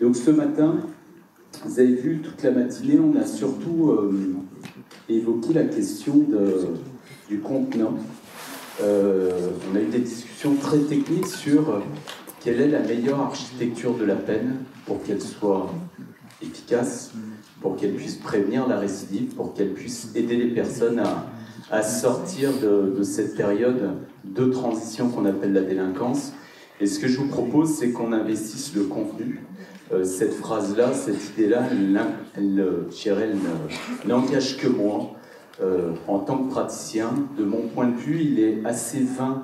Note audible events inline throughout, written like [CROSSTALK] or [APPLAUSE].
Donc ce matin, vous avez vu toute la matinée, on a surtout euh, évoqué la question du contenant. Euh, on a eu des discussions très techniques sur euh, quelle est la meilleure architecture de la peine pour qu'elle soit efficace, pour qu'elle puisse prévenir la récidive, pour qu'elle puisse aider les personnes à, sortir de, cette période de transition qu'on appelle la délinquance. Et ce que je vous propose, c'est qu'on investisse le contenu. Euh, cette phrase-là, cette idée-là, elle, elle, elle n'engage que moi. Euh, en tant que praticien, de mon point de vue, il est assez vain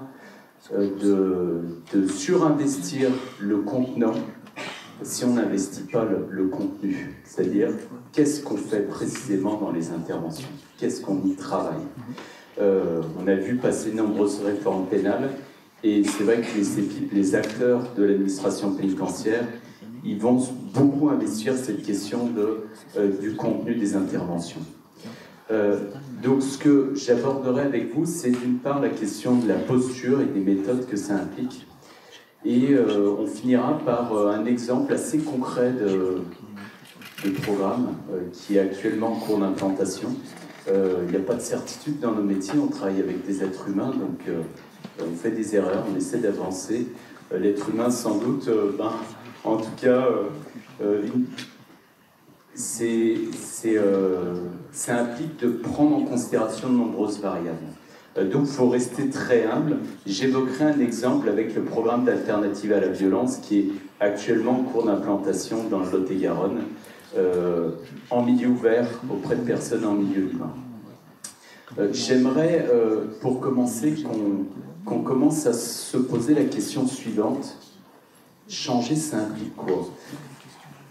euh, de, surinvestir le contenant si on n'investit pas le, contenu. C'est-à-dire, qu'est-ce qu'on fait précisément dans les interventions? Qu'est-ce qu'on y travaille? Euh, On a vu passer de nombreuses réformes pénales, et c'est vrai que les acteurs de l'administration pénitentiaire, ils vont beaucoup investir cette question de, euh, du contenu des interventions. Euh, donc ce que j'aborderai avec vous, c'est d'une part la question de la posture et des méthodes que ça implique. Et euh, on finira par un exemple assez concret de, de programme qui est actuellement en cours d'implantation. Il n'y a pas de certitude dans nos métiers, on travaille avec des êtres humains, donc on fait des erreurs, on essaie d'avancer. L'être humain, sans doute, ben, en tout cas, c'est, euh, ça implique de prendre en considération de nombreuses variables. Euh, donc, il faut rester très humble. J'évoquerai un exemple avec le programme d'alternative à la violence qui est actuellement en cours d'implantation dans le Lot-et-Garonne, euh, en milieu ouvert, auprès de personnes en milieu humain. Euh, j'aimerais, euh, pour commencer, qu'on, qu'on commence à se poser la question suivante. Changer, ça implique quoi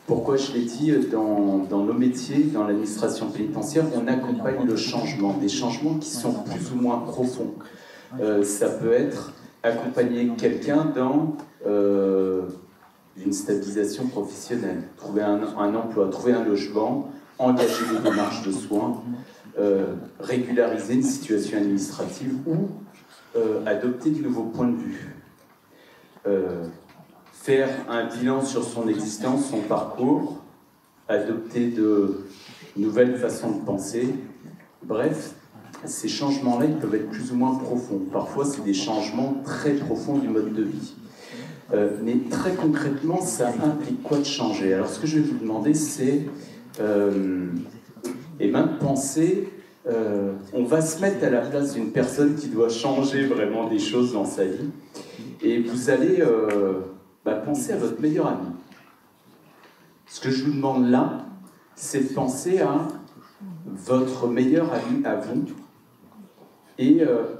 pourquoi je l'ai dit, dans, dans, nos métiers, dans l'administration pénitentiaire, on accompagne le changement, des changements qui sont plus ou moins profonds. Euh, ça peut être accompagner quelqu'un dans euh, une stabilisation professionnelle, trouver un, emploi, trouver un logement, engager des démarches de soins, euh, régulariser une situation administrative ou euh, adopter de nouveaux points de vue euh, faire un bilan sur son existence, son parcours, adopter de nouvelles façons de penser. Bref, ces changements-là, peuvent être plus ou moins profonds. Parfois, c'est des changements très profonds du mode de vie. Euh, mais très concrètement, ça implique quoi de changer? Alors, ce que je vais vous demander, c'est euh, eh ben, de penser, euh, on va se mettre à la place d'une personne qui doit changer vraiment des choses dans sa vie. Et vous allez euh, bah, pensez à votre meilleur ami. Ce que je vous demande là, c'est de penser à votre meilleur ami à vous et euh,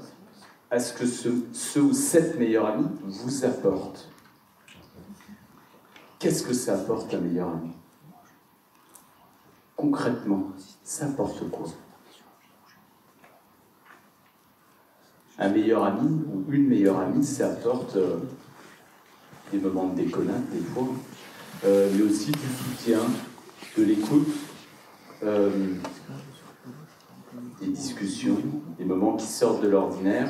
à ce que ce, ou cette meilleure amie vous apporte. Qu'est-ce que ça apporte un meilleur ami Concrètement, ça apporte quoi? Un meilleur ami ou une meilleure amie, ça apporte euh, des moments de déconnade des fois, euh, mais aussi du soutien, de l'écoute, euh, des discussions, des moments qui sortent de l'ordinaire.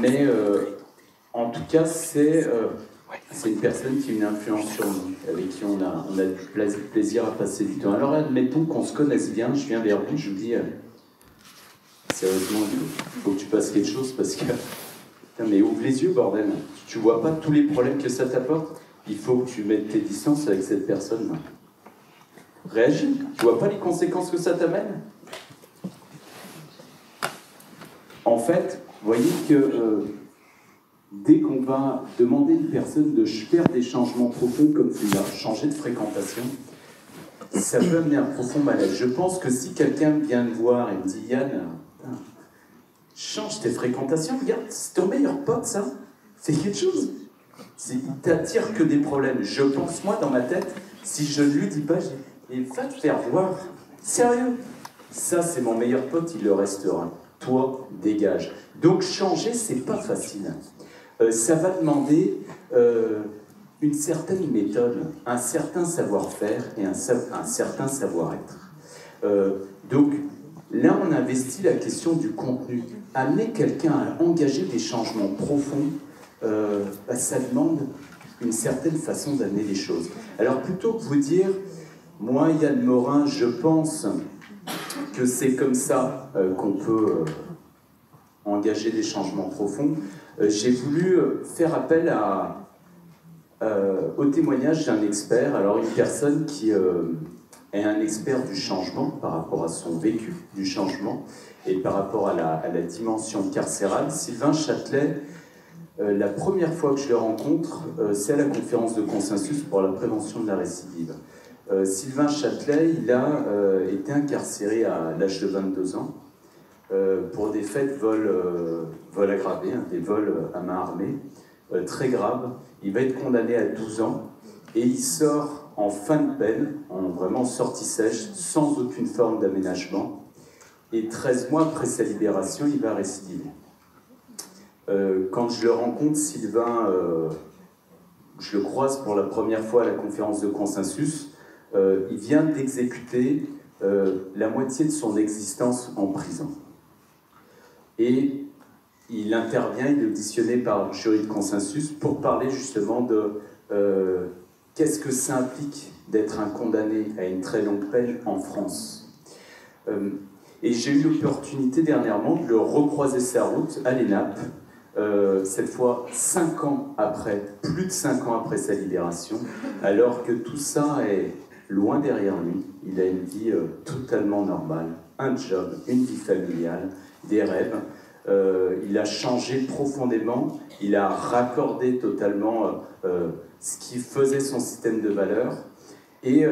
Mais euh, en tout cas, c'est une personne qui a une influence sur nous, avec qui on a, on a du plaisir à passer du temps. Alors admettons qu'on se connaisse bien, je viens vers vous, je vous dis, sérieusement, il faut que tu passes quelque chose parce que Mais ouvre les yeux, bordel. Tu vois pas tous les problèmes que ça t'apporte? Il faut que tu mettes tes distances avec cette personne. -là. Réagis. Tu vois pas les conséquences que ça t'amène? En fait, voyez que euh, dès qu'on va demander à une personne de faire des changements profonds comme celui-là, changer de fréquentation, ça peut amener un profond malaise. Je pense que si quelqu'un vient me voir et me dit Yann, change tes fréquentations, regarde, c'est ton meilleur pote, ça. C'est quelque chose. Il t'attire que des problèmes. Je pense, moi, dans ma tête, si je ne lui dis pas, il va te faire voir. Sérieux? Ça, c'est mon meilleur pote, il le restera. Toi, dégage. Donc, changer, c'est pas facile. Euh, ça va demander euh, une certaine méthode, un certain savoir-faire et un, un certain savoir-être. Euh, donc, là, on investit la question du contenu amener quelqu'un à engager des changements profonds, euh, ça demande une certaine façon d'amener les choses. Alors plutôt que vous dire, moi Yann Morin, je pense que c'est comme ça euh, qu'on peut euh, engager des changements profonds, euh, j'ai voulu faire appel au témoignage d'un expert, alors une personne qui est un expert du changement par rapport à son vécu du changement et par rapport à la, dimension carcérale. Sylvain Châtelet, la première fois que je le rencontre, c'est à la conférence de consensus pour la prévention de la récidive. Euh, Sylvain Châtelet, il a euh, été incarcéré à l'âge de 22 ans euh, pour des faits de vol, vol aggravé, hein, des vols à main armée, très graves. Il va être condamné à 12 ans et il sort en fin de peine, en vraiment sortie sèche, sans aucune forme d'aménagement. Et 13 mois après sa libération, il va récidiver. quand je le rencontre, Sylvain, je le croise pour la première fois à la conférence de consensus. Euh, il vient d'exécuter euh, la moitié de son existence en prison. Et il intervient, il est auditionné par le jury de consensus pour parler justement de euh, qu'est-ce que ça implique d'être un condamné à une très longue peine en France. Et j'ai eu l'opportunité dernièrement de le recroiser sa route à l'ENAP, cette fois cinq ans après, plus de cinq ans après sa libération, alors que tout ça est loin derrière lui. Il a une vie euh, totalement normale, un job, une vie familiale, des rêves. Euh, il a changé profondément, il a raccordé totalement euh, ce qui faisait son système de valeurs. Et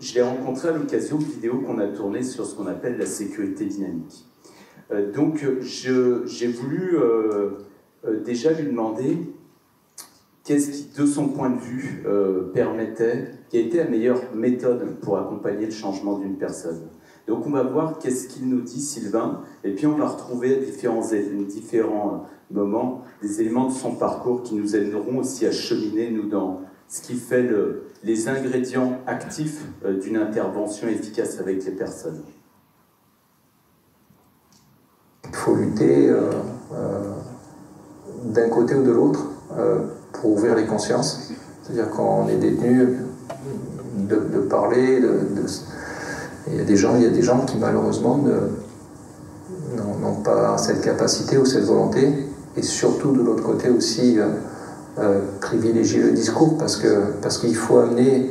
je l'ai rencontré à l'occasion de vidéos qu'on a tournées sur ce qu'on appelle la sécurité dynamique. donc j'ai voulu déjà lui demander qu'est-ce qui, de son point de vue, permettait qui a été la meilleure méthode pour accompagner le changement d'une personne. Donc on va voir qu'est-ce qu'il nous dit Sylvain, et puis on va retrouver à différents, différents moments des éléments de son parcours qui nous aideront aussi à cheminer, nous, dans ce qui fait le, les ingrédients actifs euh, d'une intervention efficace avec les personnes. Il faut lutter euh, euh, d'un côté ou de l'autre pour ouvrir les consciences. C'est-à-dire quand on est détenu, de, parler. Des gens, il y a des gens qui malheureusement n'ont pas cette capacité ou cette volonté. Et surtout de l'autre côté aussi, euh, privilégier le discours parce qu'il parce qu'il faut amener.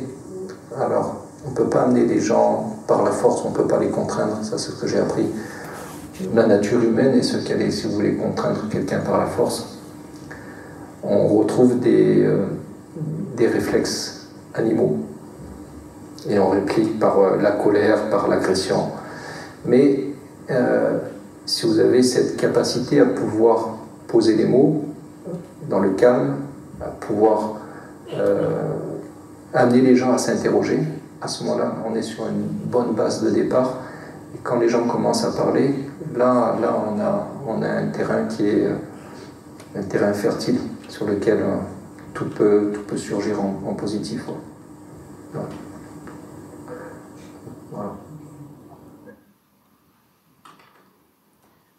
Alors, on ne peut pas amener des gens par la force, on ne peut pas les contraindre, ça c'est ce que j'ai appris. La nature humaine est ce qu'elle est, si vous voulez contraindre quelqu'un par la force. On retrouve des, euh, des réflexes animaux et on réplique par euh, la colère, par l'agression. Mais si vous avez cette capacité à pouvoir poser les mots dans le calme, pouvoir euh, amener les gens à s'interroger, à ce moment-là, on est sur une bonne base de départ. Et quand les gens commencent à parler, là, là on, a, on a un terrain qui est un terrain fertile sur lequel tout peut, tout peut surgir en, positif.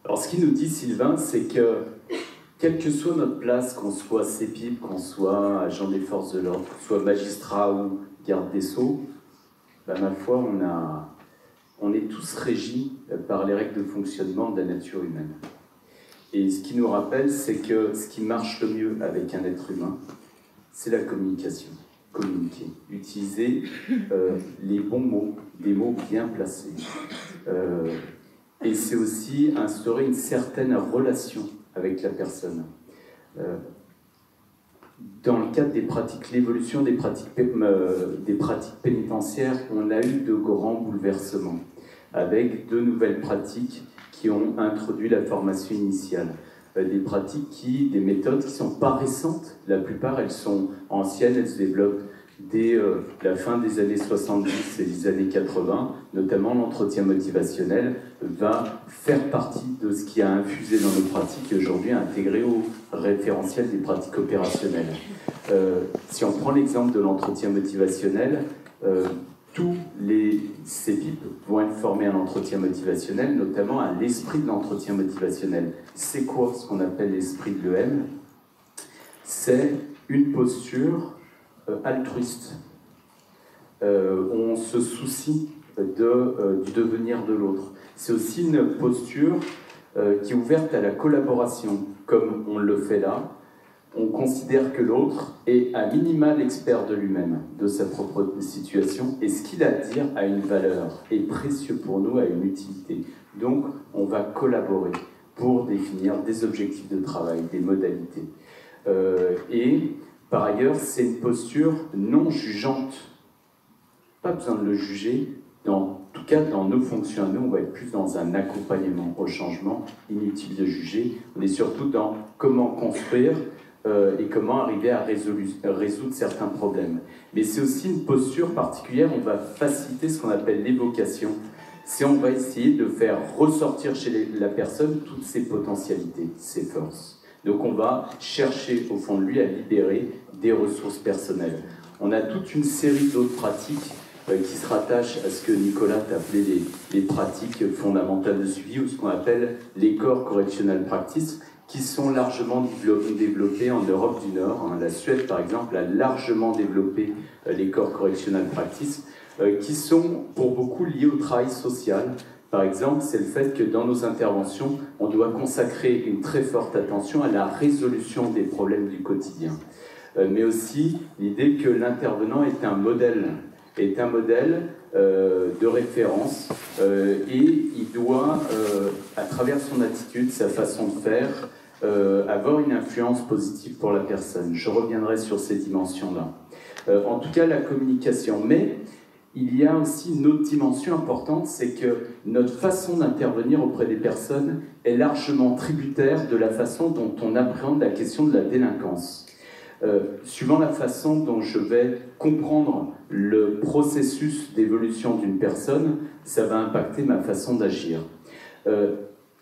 Alors, ce qu'il nous dit, Sylvain, c'est que quelle que soit notre place, qu'on soit CEPIP, qu'on soit agent des forces de l'ordre, qu'on soit magistrat ou garde des sceaux, ben, ma foi, on, a, on est tous régis par les règles de fonctionnement de la nature humaine. Et ce qui nous rappelle, c'est que ce qui marche le mieux avec un être humain, c'est la communication communiquer, utiliser euh, les bons mots, des mots bien placés. Euh, et c'est aussi instaurer une certaine relation avec la personne. Euh, dans le cadre des pratiques, l'évolution des pratiques, des pratiques pénitentiaires, on a eu de grands bouleversements, avec de nouvelles pratiques qui ont introduit la formation initiale. Euh, des pratiques qui, des méthodes qui sont pas récentes. La plupart, elles sont anciennes, elles se développent dès euh, la fin des années 70 et des années 80, notamment l'entretien motivationnel, va faire partie de ce qui a infusé dans nos pratiques et aujourd'hui intégré au référentiel des pratiques opérationnelles. Euh, si on prend l'exemple de l'entretien motivationnel, tous les CEPIP vont être formés à l'entretien motivationnel, notamment à l'esprit de l'entretien motivationnel. C'est quoi ce qu'on appelle l'esprit de l'EM C'est une posture altruiste. on se soucie du devenir de l'autre. C'est aussi une posture qui est ouverte à la collaboration, comme on le fait là, on considère que l'autre est à minima l'expert de lui-même, de sa propre situation, et ce qu'il a à dire a une valeur, est précieux pour nous, a une utilité. Donc, on va collaborer pour définir des objectifs de travail, des modalités. Euh, et par ailleurs, c'est une posture non jugeante. Pas besoin de le juger. Dans, tout cas, dans nos fonctions nous, on va être plus dans un accompagnement au changement, inutile de juger. On est surtout dans comment construire euh, et comment arriver à résoudre certains problèmes. Mais c'est aussi une posture particulière, on va faciliter ce qu'on appelle l'évocation. C'est on va essayer de faire ressortir chez la personne toutes ses potentialités, ses forces. Donc on va chercher au fond de lui à libérer des ressources personnelles. On a toute une série d'autres pratiques qui se rattachent à ce que Nicolas a appelé les, les pratiques fondamentales de suivi ou ce qu'on appelle les corps correctionnels practice qui sont largement développés en Europe du Nord. Hein. La Suède, par exemple, a largement développé euh, les corps correctionnels practice, euh, qui sont pour beaucoup liés au travail social. Par exemple, c'est le fait que dans nos interventions, on doit consacrer une très forte attention à la résolution des problèmes du quotidien, euh, mais aussi l'idée que l'intervenant est un modèle, est un modèle de référence et il doit, à travers son attitude, sa façon de faire, euh, avoir une influence positive pour la personne. Je reviendrai sur ces dimensions-là. Euh, en tout cas, la communication. Mais il y a aussi une autre dimension importante, c'est que notre façon d'intervenir auprès des personnes est largement tributaire de la façon dont on appréhende la question de la délinquance. Euh, suivant la façon dont je vais comprendre le processus d'évolution d'une personne, ça va impacter ma façon d'agir.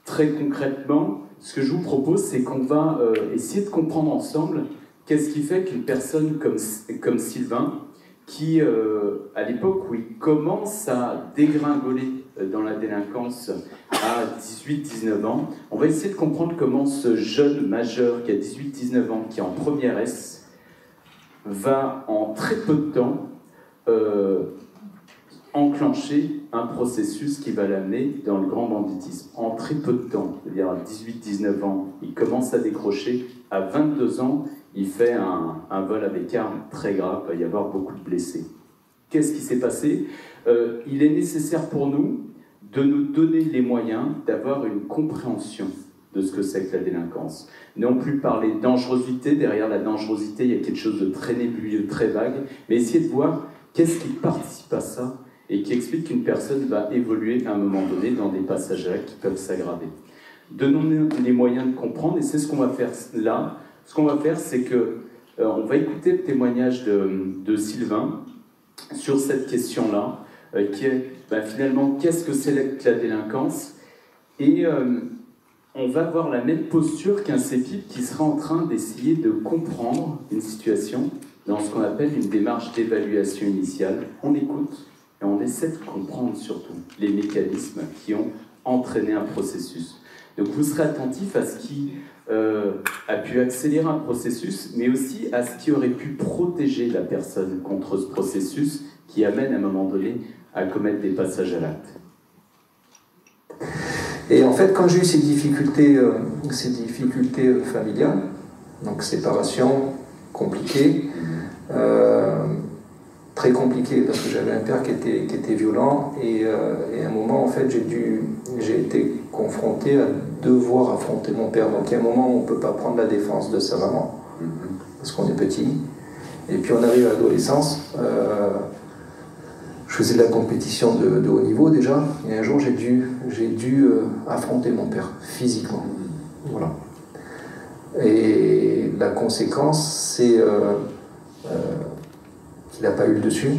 très concrètement, ce que je vous propose, c'est qu'on va euh, essayer de comprendre ensemble qu'est-ce qui fait qu'une personne comme, comme Sylvain, qui, euh, à l'époque où il commence à dégringoler euh, dans la délinquance à 18-19 ans, on va essayer de comprendre comment ce jeune majeur qui a 18-19 ans, qui est en première S, va en très peu de temps enclencher un processus qui va l'amener dans le grand banditisme. En très peu de temps, c'est-à-dire à 18-19 ans, il commence à décrocher. À 22 ans, il fait un, vol avec arme très grave, il va y avoir beaucoup de blessés. Qu'est-ce qui s'est passé? Euh, Il est nécessaire pour nous de nous donner les moyens d'avoir une compréhension de ce que c'est que la délinquance. Non plus parler dangerosité, derrière la dangerosité, il y a quelque chose de très nébuleux, très vague, mais essayer de voir qu'est-ce qui participe à ça et qui explique qu'une personne va évoluer à un moment donné dans des passages qui peuvent s'aggraver. Donnons-nous les moyens de comprendre, et c'est ce qu'on va faire là. Ce qu'on va faire, c'est que euh, on va écouter le témoignage de, Sylvain sur cette question-là, euh, qui est bah, finalement qu'est-ce que c'est la, délinquance, et euh, on va avoir la même posture qu'un CEPIP qui sera en train d'essayer de comprendre une situation dans ce qu'on appelle une démarche d'évaluation initiale. On écoute, et on essaie de comprendre surtout les mécanismes qui ont entraîné un processus. Donc vous serez attentif à ce qui euh, a pu accélérer un processus, mais aussi à ce qui aurait pu protéger la personne contre ce processus qui amène à un moment donné à commettre des passages à l'acte. Et en fait, quand j'ai eu ces difficultés, euh, ces difficultés euh, familiales, donc séparation compliquée, très compliqué parce que j'avais un père qui était, qui était violent et, euh, et, à un moment en fait j'ai dû j'ai été confronté à devoir affronter mon père donc il y a un moment où on ne peut pas prendre la défense de sa maman mhm. parce qu'on est petit et puis on arrive à l'adolescence euh, je faisais de la compétition de, de, haut niveau déjà et un jour j'ai dû, j'ai dû euh, affronter mon père physiquement mhm. voilà et la conséquence c'est il n'a pas eu le dessus,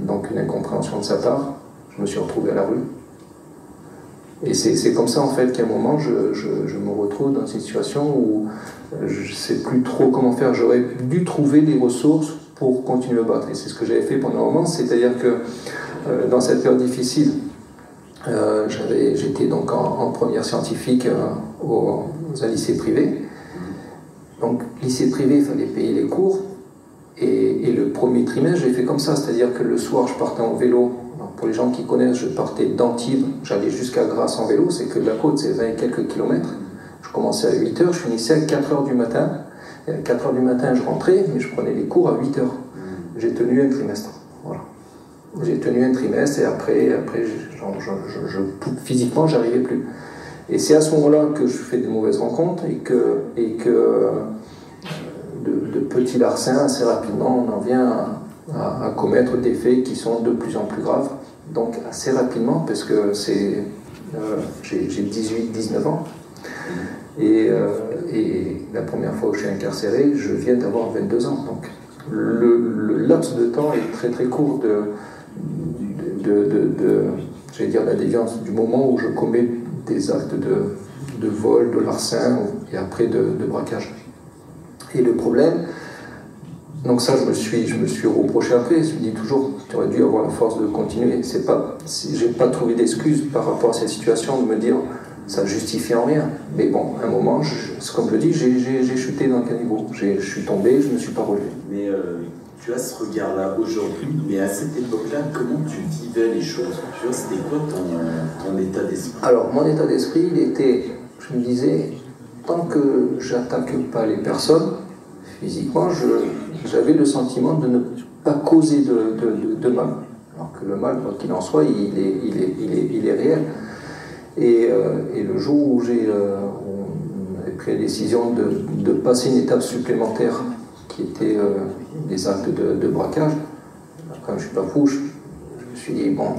donc une incompréhension de sa part. Je me suis retrouvé à la rue. Et c'est comme ça en fait qu'à un moment je, me retrouve dans une situation où je ne sais plus trop comment faire. J'aurais dû trouver des ressources pour continuer à battre. Et c'est ce que j'avais fait pendant un moment, c'est-à-dire que euh, dans cette période difficile, euh, j'étais donc en, première scientifique euh, au, un lycée privé. Donc, lycée privé, il fallait payer les cours. Et, le premier trimestre, j'ai fait comme ça, c'est-à-dire que le soir, je partais en vélo. Pour les gens qui connaissent, je partais d'Antibes, j'allais jusqu'à Grasse en vélo, c'est que la côte, c'est 20 et quelques kilomètres. Je commençais à 8 h, je finissais à 4 h du matin. Et à 4 h du matin, je rentrais, mais je prenais les cours à 8 h. J'ai tenu un trimestre. Voilà. J'ai tenu un trimestre et après, après je, je, physiquement, j'arrivais plus. Et c'est à ce moment-là que je fais des mauvaises rencontres et que, et que euh, de, petits larcins, assez rapidement, on en vient à, commettre des faits qui sont de plus en plus graves. Donc assez rapidement, parce que c'est, euh, j'ai 18-19 ans. Et, euh, et, la première fois où je suis incarcéré, je viens d'avoir 22 ans. Donc le, laps de temps est très très court de, de, de, dire, la déviance du moment où je commets des actes de, de vol, de larcin et après de, braquage. Et le problème, donc ça je me suis, je me suis reproché après, je me dis toujours, tu aurais dû avoir la force de continuer. C'est pas, j'ai pas trouvé d'excuse par rapport à cette situation de me dire, ça justifie en rien. Mais bon, à un moment, je, comme je le dis, j'ai chuté dans le caniveau. Je suis tombé, je ne me suis pas relevé. Mais euh, tu as ce regard-là aujourd'hui, mais à cette époque-là, comment tu vivais les choses? Tu vois, c'était quoi ton, ton état d'esprit? Alors, mon état d'esprit, il était, je me disais, tant que j'attaque pas les personnes, physiquement, j'avais le sentiment de ne pas causer de, mal. Alors que le mal, quoi qu'il en soit, il est, il est, il est, réel. Euh, et, le jour où j'ai euh, pris la décision de, passer une étape supplémentaire, qui était euh, des actes de, braquage, comme je suis pas fou, je, me suis dit, bon,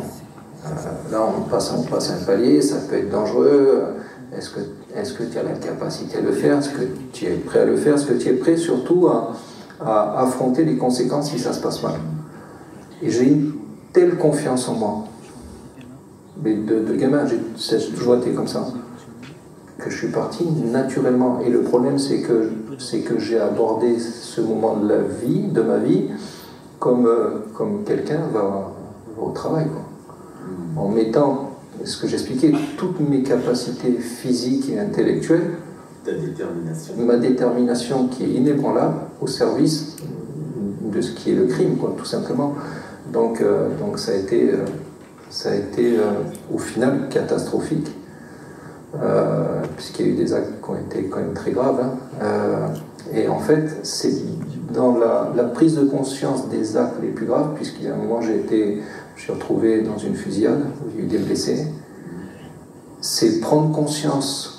là on passe, on passe un palier, ça peut être dangereux, est-ce que, tu as la capacité de le faire, est-ce que tu es prêt à le faire, est-ce que tu es prêt surtout à, à affronter les conséquences si ça se passe mal. Et j'ai une telle confiance en moi, mais de, gamin, j'ai toujours été comme ça, que je suis parti naturellement. Et le problème, c'est que, c'est que j'ai abordé ce moment de la vie, de ma vie, comme, euh, comme quelqu'un va, au travail. En mettant, ce que j'expliquais, toutes mes capacités physiques et intellectuelles, Détermination. ma détermination qui est inébranlable au service de ce qui est le crime, tout simplement. Donc, euh, donc ça a été... Euh, ça a été euh, au final catastrophique, puisqu'il y a eu des actes qui ont été quand même très graves. Hein. Et en fait, c'est dans la, prise de conscience des actes les plus graves, puisqu'il y a un moment, j'ai été, je suis retrouvé dans une fusillade, où il y a eu des blessés, c'est prendre conscience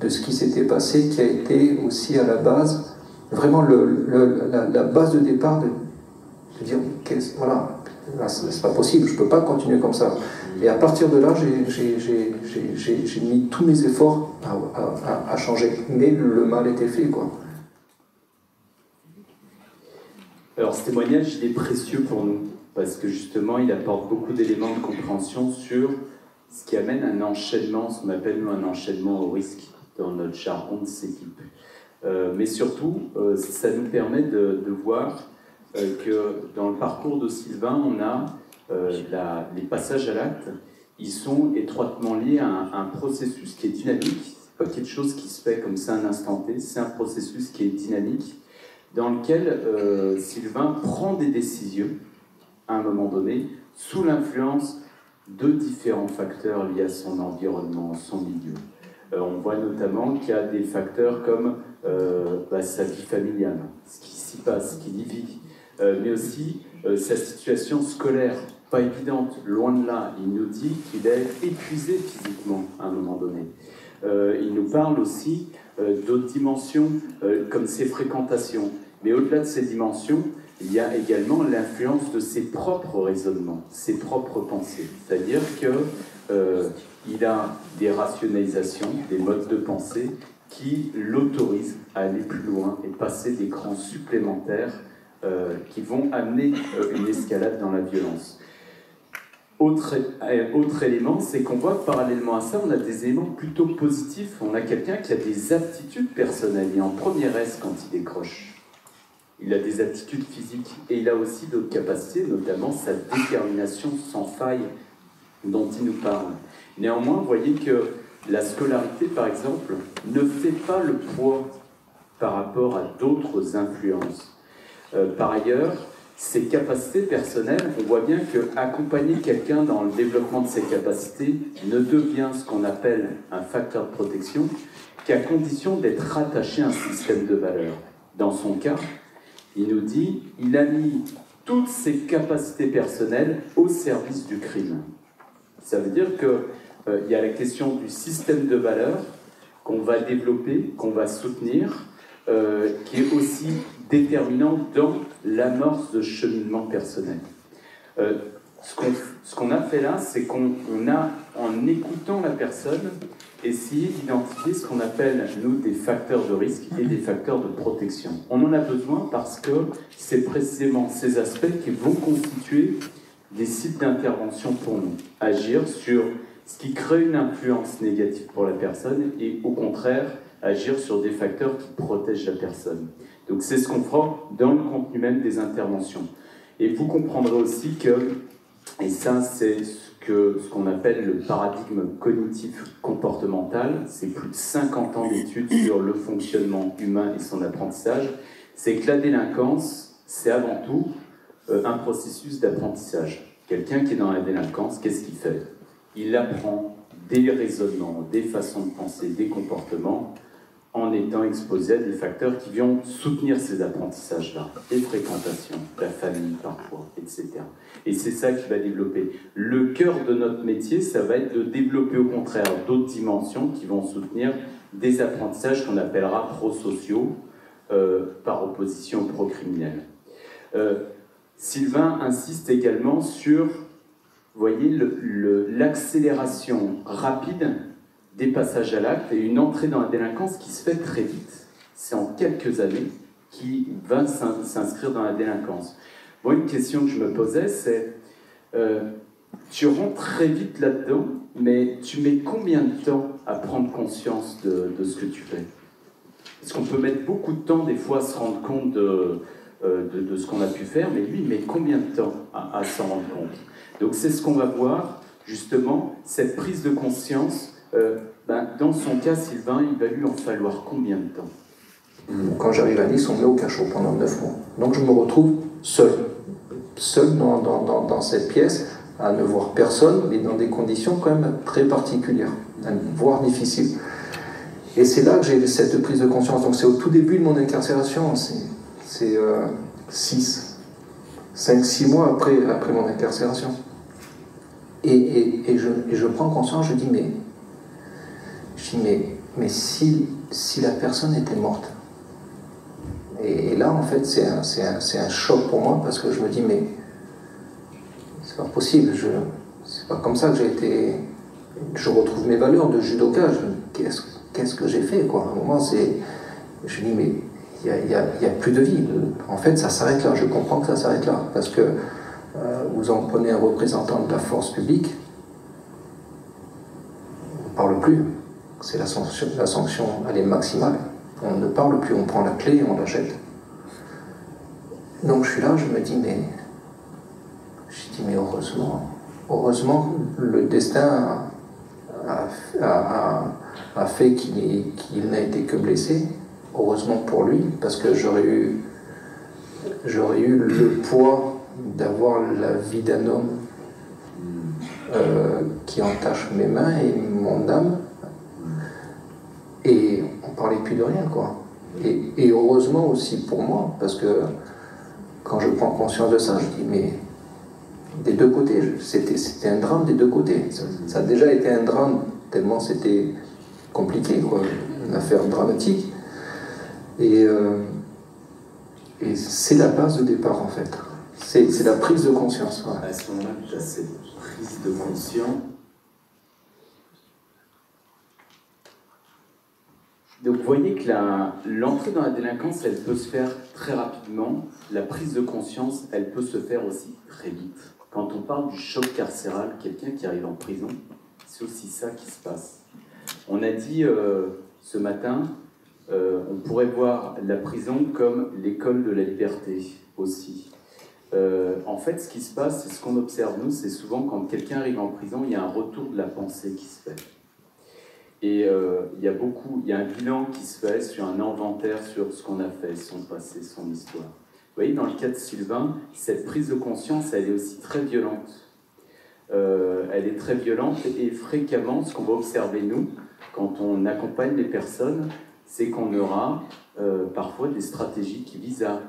de ce qui s'était passé qui a été aussi à la base, vraiment le, la, base de départ de, de dire, voilà, c'est pas possible, je peux pas continuer comme ça. Et à partir de là, j'ai mis tous mes efforts à, changer. Mais le mal était fait, quoi. Alors ce témoignage, il est précieux pour nous, parce que justement, il apporte beaucoup d'éléments de compréhension sur ce qui amène un enchaînement, ce qu'on appelle un enchaînement au risque dans notre jargon de types. Euh, mais surtout, euh, ça nous permet de, voir euh, que dans le parcours de Sylvain, on a euh, les passages à l'acte, ils sont étroitement liés à un, processus qui est dynamique. C'est pas quelque chose qui se fait comme ça un instant T, c'est un processus qui est dynamique, dans lequel Sylvain prend des décisions à un moment donné sous l'influence de différents facteurs liés à son environnement, son milieu. on voit notamment qu'il y a des facteurs comme bah, sa vie familiale, ce qui s'y passe, ce qu'il y vit, euh, mais aussi euh, sa situation scolaire, pas évidente, loin de là. Il nous dit qu'il est épuisé physiquement à un moment donné. Euh, il nous parle aussi d'autres dimensions comme ses fréquentations. Mais au-delà de ces dimensions, il y a également l'influence de ses propres raisonnements, ses propres pensées. C'est-à-dire qu'il a des rationalisations, des modes de pensée qui l'autorisent à aller plus loin et passer des crans supplémentaires euh, qui vont amener euh, une escalade dans la violence. Autre, euh, autre élément, c'est qu'on voit parallèlement à ça, on a des éléments plutôt positifs. On a quelqu'un qui a des aptitudes personnelles. Et en première S quand il décroche. Il a des aptitudes physiques et il a aussi d'autres capacités, notamment sa détermination sans faille dont il nous parle. Néanmoins, vous voyez que la scolarité, par exemple, ne fait pas le poids par rapport à d'autres influences. Euh, par ailleurs, ses capacités personnelles, on voit bien que accompagner quelqu'un dans le développement de ses capacités ne devient ce qu'on appelle un facteur de protection qu'à condition d'être rattaché à un système de valeurs. Dans son cas, il nous dit, il a mis toutes ses capacités personnelles au service du crime. Ça veut dire qu'il euh, y a la question du système de valeurs qu'on va développer, qu'on va soutenir, euh, qui est aussi déterminant dans l'amorce de cheminement personnel. Euh, ce qu'on a fait là, c'est qu'on a, en écoutant la personne, essayé d'identifier ce qu'on appelle, nous, des facteurs de risque et des facteurs de protection. On en a besoin parce que c'est précisément ces aspects qui vont constituer des sites d'intervention pour nous. Agir sur ce qui crée une influence négative pour la personne et au contraire agir sur des facteurs qui protègent la personne. Donc c'est ce qu'on fera dans le contenu même des interventions. Et vous comprendrez aussi que, et ça c'est ce que ce qu'on appelle le paradigme cognitif comportemental, c'est plus de 50 ans d'études sur le fonctionnement humain et son apprentissage, c'est que la délinquance, c'est avant tout euh, un processus d'apprentissage. Quelqu'un qui est dans la délinquance, qu'est-ce qu'il fait? Il apprend des raisonnements, des façons de penser, des comportements, en étant exposé à des facteurs qui vont soutenir ces apprentissages-là, les fréquentations, la famille parfois, etc. Et c'est ça qui va développer. Le cœur de notre métier, ça va être de développer au contraire d'autres dimensions qui vont soutenir des apprentissages qu'on appellera prosociaux, euh, par opposition pro-criminels. Euh, Sylvain insiste également sur voyez l'accélération rapide des passages à l'acte et une entrée dans la délinquance qui se fait très vite. C'est en quelques années qui va s'inscrire dans la délinquance. Moi, une question que je me posais, c'est euh, tu rentres très vite là-dedans, mais tu mets combien de temps à prendre conscience de, ce que tu fais? Parce qu'on peut mettre beaucoup de temps, des fois, à se rendre compte de, euh, de, ce qu'on a pu faire, mais lui, il met combien de temps à s'en rendre compte? Donc c'est ce qu'on va voir, justement, cette prise de conscience. Euh, ben, dans son cas, Sylvain, il va lui en falloir combien de temps Quand j'arrive à Nice, on me met au cachot pendant 9 mois. Donc je me retrouve seul, seul dans, cette pièce, à ne voir personne, mais dans des conditions quand même très particulières, voire difficiles. Et c'est là que j'ai cette prise de conscience. Donc c'est au tout début de mon incarcération, c'est 6, 5, 6 mois après, mon incarcération. Et, je, prends conscience, je dis, mais, je dis, mais, mais si, si la personne était morte, et, là, en fait, c'est un, un, choc pour moi parce que je me dis, mais c'est pas possible, c'est pas comme ça que j'ai été. Je retrouve mes valeurs de judoka, qu'est-ce, que j'ai fait, quoi. À un moment, c'est. Je dis, mais il n'y a, plus de vie. En fait, ça s'arrête là, je comprends que ça s'arrête là. Parce que euh, vous en prenez un représentant de la force publique, on ne parle plus. C'est la sanction, la sanction, elle est maximale. On ne parle plus, on prend la clé et on la jette. Donc je suis là, je me dis, mais. Je dis, mais heureusement, heureusement, le destin a, fait qu'il n'a été que blessé. Heureusement pour lui, parce que j'aurais eu, le poids d'avoir la vie d'un homme euh, qui entache mes mains et mon âme. De rien, quoi. Et, heureusement aussi pour moi, parce que quand je prends conscience de ça, je dis, mais des deux côtés, c'était un drame des deux côtés. Ça, a déjà été un drame, tellement c'était compliqué, quoi, une affaire dramatique. Et, euh, et c'est la base de départ, en fait. C'est la prise de conscience. À ce moment-là, tu as cette prise de conscience. Donc vous voyez que l'entrée dans la délinquance, elle peut se faire très rapidement. La prise de conscience, elle peut se faire aussi très vite. Quand on parle du choc carcéral, quelqu'un qui arrive en prison, c'est aussi ça qui se passe. On a dit euh, ce matin, euh, on pourrait voir la prison comme l'école de la liberté aussi. Euh, en fait, ce qui se passe, c'est ce qu'on observe nous, c'est souvent quand quelqu'un arrive en prison, il y a un retour de la pensée qui se fait. Et il y a beaucoup, il y a un bilan qui se fait sur un inventaire sur ce qu'on a fait, son passé, son histoire. Vous voyez, dans le cas de Sylvain, cette prise de conscience, elle est aussi très violente. elle est très violente et fréquemment, ce qu'on va observer nous, quand on accompagne les personnes, c'est qu'on aura parfois des stratégies qui visent à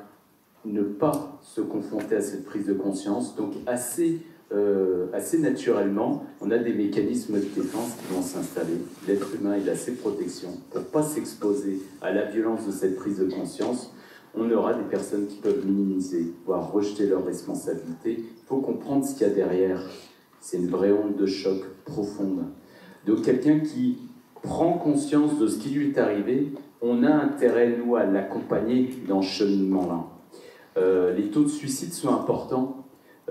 ne pas se confronter à cette prise de conscience. Donc assez, euh, assez naturellement, on a des mécanismes de défense qui vont s'installer. L'être humain, il a ses protections. Pour ne pas s'exposer à la violence de cette prise de conscience, on aura des personnes qui peuvent minimiser, voire rejeter leurs responsabilités. Il faut comprendre ce qu'il y a derrière. C'est une vraie onde de choc profonde. Donc quelqu'un qui prend conscience de ce qui lui est arrivé, on a intérêt, nous, à l'accompagner dans ce cheminement-là. Euh, les taux de suicide sont importants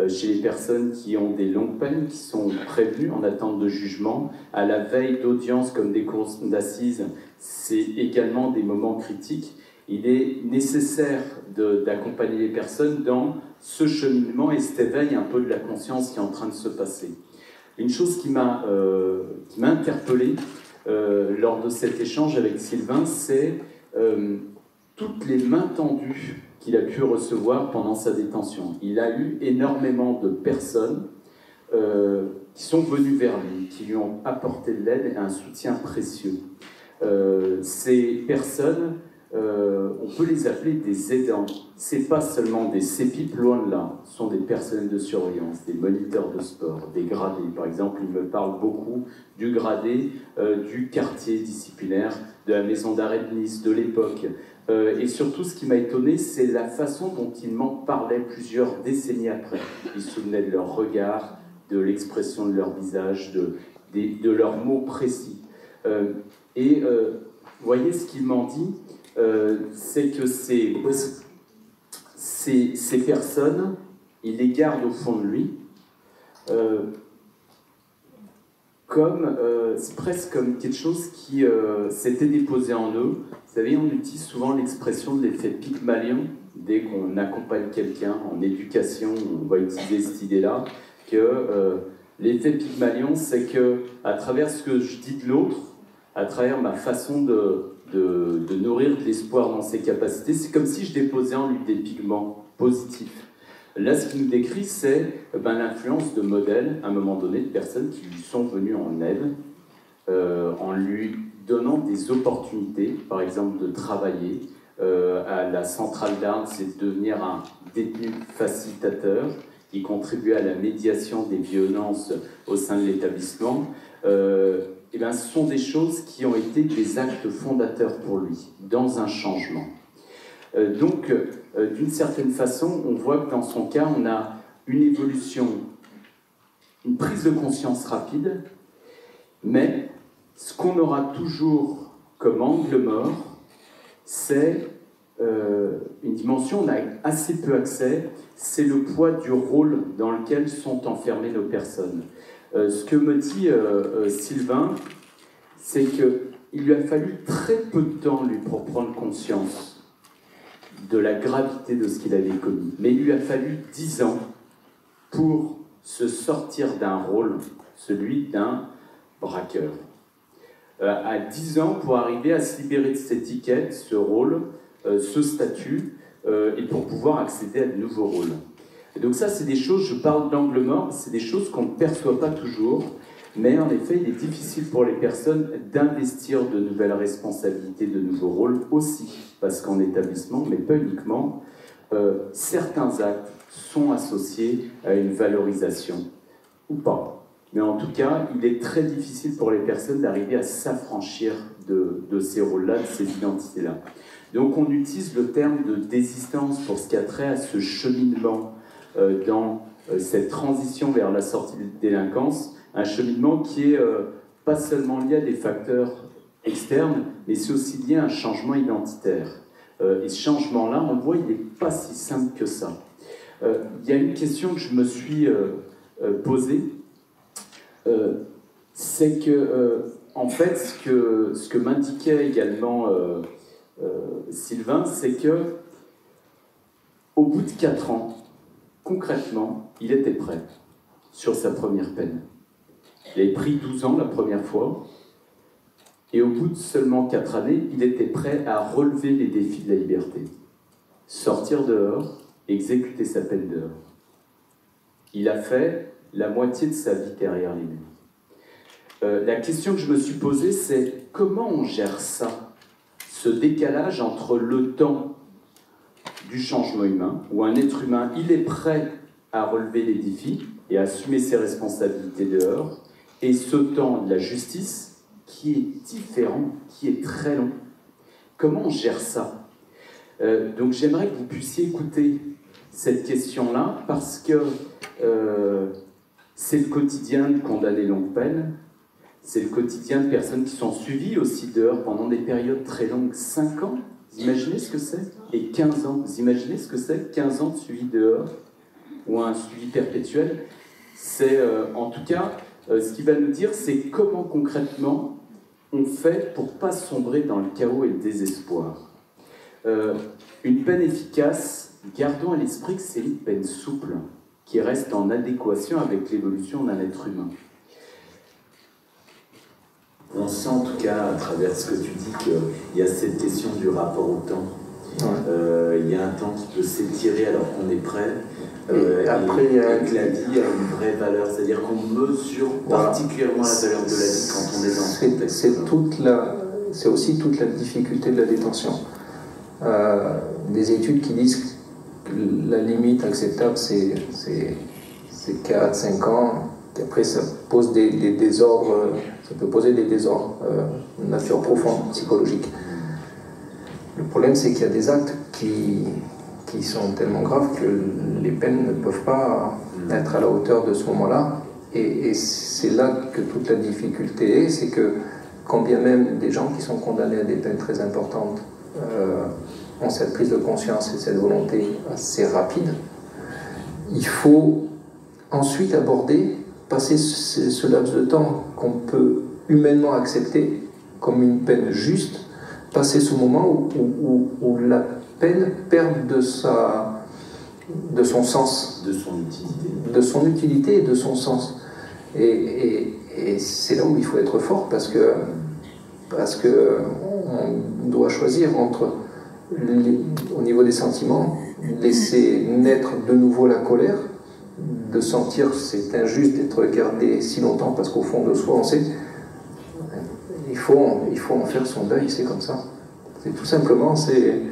chez les personnes qui ont des longues peines, qui sont prévenues en attente de jugement. À la veille d'audience comme des cours d'assises, c'est également des moments critiques. Il est nécessaire d'accompagner les personnes dans ce cheminement et cet éveil un peu de la conscience qui est en train de se passer. Une chose qui m'a euh, interpellé euh, lors de cet échange avec Sylvain, c'est toutes les mains tendues qu'il a pu recevoir pendant sa détention. Il a eu énormément de personnes euh, qui sont venues vers lui, qui lui ont apporté de l'aide et un soutien précieux. Euh, ces personnes, euh, on peut les appeler des aidants. C'est pas seulement des CEPIP, loin de là. Ce sont des personnels de surveillance, des moniteurs de sport, des gradés. Par exemple, il me parle beaucoup du gradé du quartier disciplinaire de la maison d'arrêt de Nice de l'époque. Euh, et surtout, ce qui m'a étonné, c'est la façon dont ils m'en parlaient plusieurs décennies après. Ils se souvenaient de leur regard, de l'expression de leur visage, de, leurs mots précis. Euh, et euh, vous voyez, ce qu'ils m'ont dit, c'est que ces, ces, personnes, il les garde au fond de lui, comme, presque comme quelque chose qui s'était déposé en eux, vous savez, on utilise souvent l'expression de l'effet Pygmalion dès qu'on accompagne quelqu'un en éducation, on va utiliser cette idée-là, que euh, l'effet Pygmalion, c'est que à travers ce que je dis de l'autre, à travers ma façon de, nourrir de l'espoir dans ses capacités, c'est comme si je déposais en lui des pigments positifs. Là, ce qu'il nous décrit, c'est ben, l'influence de modèles, à un moment donné, de personnes qui lui sont venues en aide, euh, en lui donnant des opportunités, par exemple de travailler. Euh, à la centrale d'Arles, c'est de devenir un détenu facilitateur qui contribue à la médiation des violences au sein de l'établissement. Euh, et bien, ce sont des choses qui ont été des actes fondateurs pour lui, dans un changement. Euh, donc, d'une certaine façon, on voit que dans son cas, on a une évolution, une prise de conscience rapide, mais ce qu'on aura toujours comme angle mort, c'est euh, une dimension on a assez peu accès, c'est le poids du rôle dans lequel sont enfermées nos personnes. Euh, ce que me dit euh, Sylvain, c'est qu'il lui a fallu très peu de temps lui pour prendre conscience de la gravité de ce qu'il avait commis. Mais il lui a fallu dix ans pour se sortir d'un rôle, celui d'un braqueur. Euh, à 10 ans pour arriver à se libérer de cette étiquette, ce rôle, euh, ce statut, euh, et pour pouvoir accéder à de nouveaux rôles. Donc ça, c'est des choses, je parle d'angle mort, c'est des choses qu'on ne perçoit pas toujours, mais en effet, il est difficile pour les personnes d'investir de nouvelles responsabilités, de nouveaux rôles aussi, parce qu'en établissement, mais pas uniquement, certains actes sont associés à une valorisation, ou pas. Mais en tout cas, il est très difficile pour les personnes d'arriver à s'affranchir de, ces rôles-là, de ces identités-là. Donc on utilise le terme de désistance pour ce qui a trait à ce cheminement euh, dans euh, cette transition vers la sortie de délinquance, un cheminement qui est euh, pas seulement lié à des facteurs externes, mais c'est aussi lié à un changement identitaire. et ce changement-là, on le voit, il n'est pas si simple que ça. Il y a une question que je me suis posée c'est que, euh, en fait, ce que, ce que m'indiquait également euh, Sylvain, c'est que au bout de 4 ans, concrètement, il était prêt sur sa première peine. Il avait pris 12 ans la première fois, Et au bout de seulement quatre années, il était prêt à relever les défis de la liberté. Sortir dehors, exécuter sa peine dehors. Il a fait la moitié de sa vie derrière les murs. Euh, la question que je me suis posée, c'est comment on gère ça Ce décalage entre le temps du changement humain, où un être humain, il est prêt à relever les défis et à assumer ses responsabilités dehors, et ce temps de la justice qui est différent, qui est très long. Comment on gère ça? Euh, Donc j'aimerais que vous puissiez écouter cette question-là, parce que euh, c'est le quotidien de condamnés longue peine, c'est le quotidien de personnes qui sont suivies aussi dehors pendant des périodes très longues, 5 ans, vous imaginez ce que c'est. Et 15 ans, vous imaginez ce que c'est 15 ans de suivi dehors ou un suivi perpétuel. C'est euh, en tout cas, euh, ce qui va nous dire, c'est comment concrètement on fait pour pas sombrer dans le chaos et le désespoir. Euh, une peine efficace, gardons à l'esprit que c'est une peine souple qui reste en adéquation avec l'évolution d'un être humain. On sent en tout cas à travers ce que tu dis qu'il y a cette question du rapport au temps. Euh, il y a un temps qui peut s'étirer alors qu'on est prêt. Euh, et après, il y a... la vie a une vraie valeur, c'est-à-dire qu'on mesure particulièrement la valeur de la vie quand on est dans C'est toute la, c'est aussi toute la difficulté de la détention. Euh, des études qui disent que la limite acceptable c'est 4-5 ans et après, ça pose des, désordres, ça peut poser des désordres euh, de nature profonde, psychologique. Le problème, c'est qu'il y a des actes qui, qui sont tellement graves que les peines ne peuvent pas être à la hauteur de ce moment-là. Et, c'est là que toute la difficulté est, c'est que quand bien même des gens qui sont condamnés à des peines très importantes euh, cette prise de conscience et cette volonté assez rapide, il faut ensuite aborder passer ce, laps de temps qu'on peut humainement accepter comme une peine juste, passer ce moment où, la peine perd de, sa, de son sens. De son utilité. De son utilité et de son sens. Et, c'est là où il faut être fort parce que, parce que on doit choisir entre, au niveau des sentiments, laisser naître de nouveau la colère de sentir c'est injuste d'être gardé si longtemps parce qu'au fond de soi on sait il faut, il faut en faire son deuil, c'est comme ça. C'est tout simplement, c'est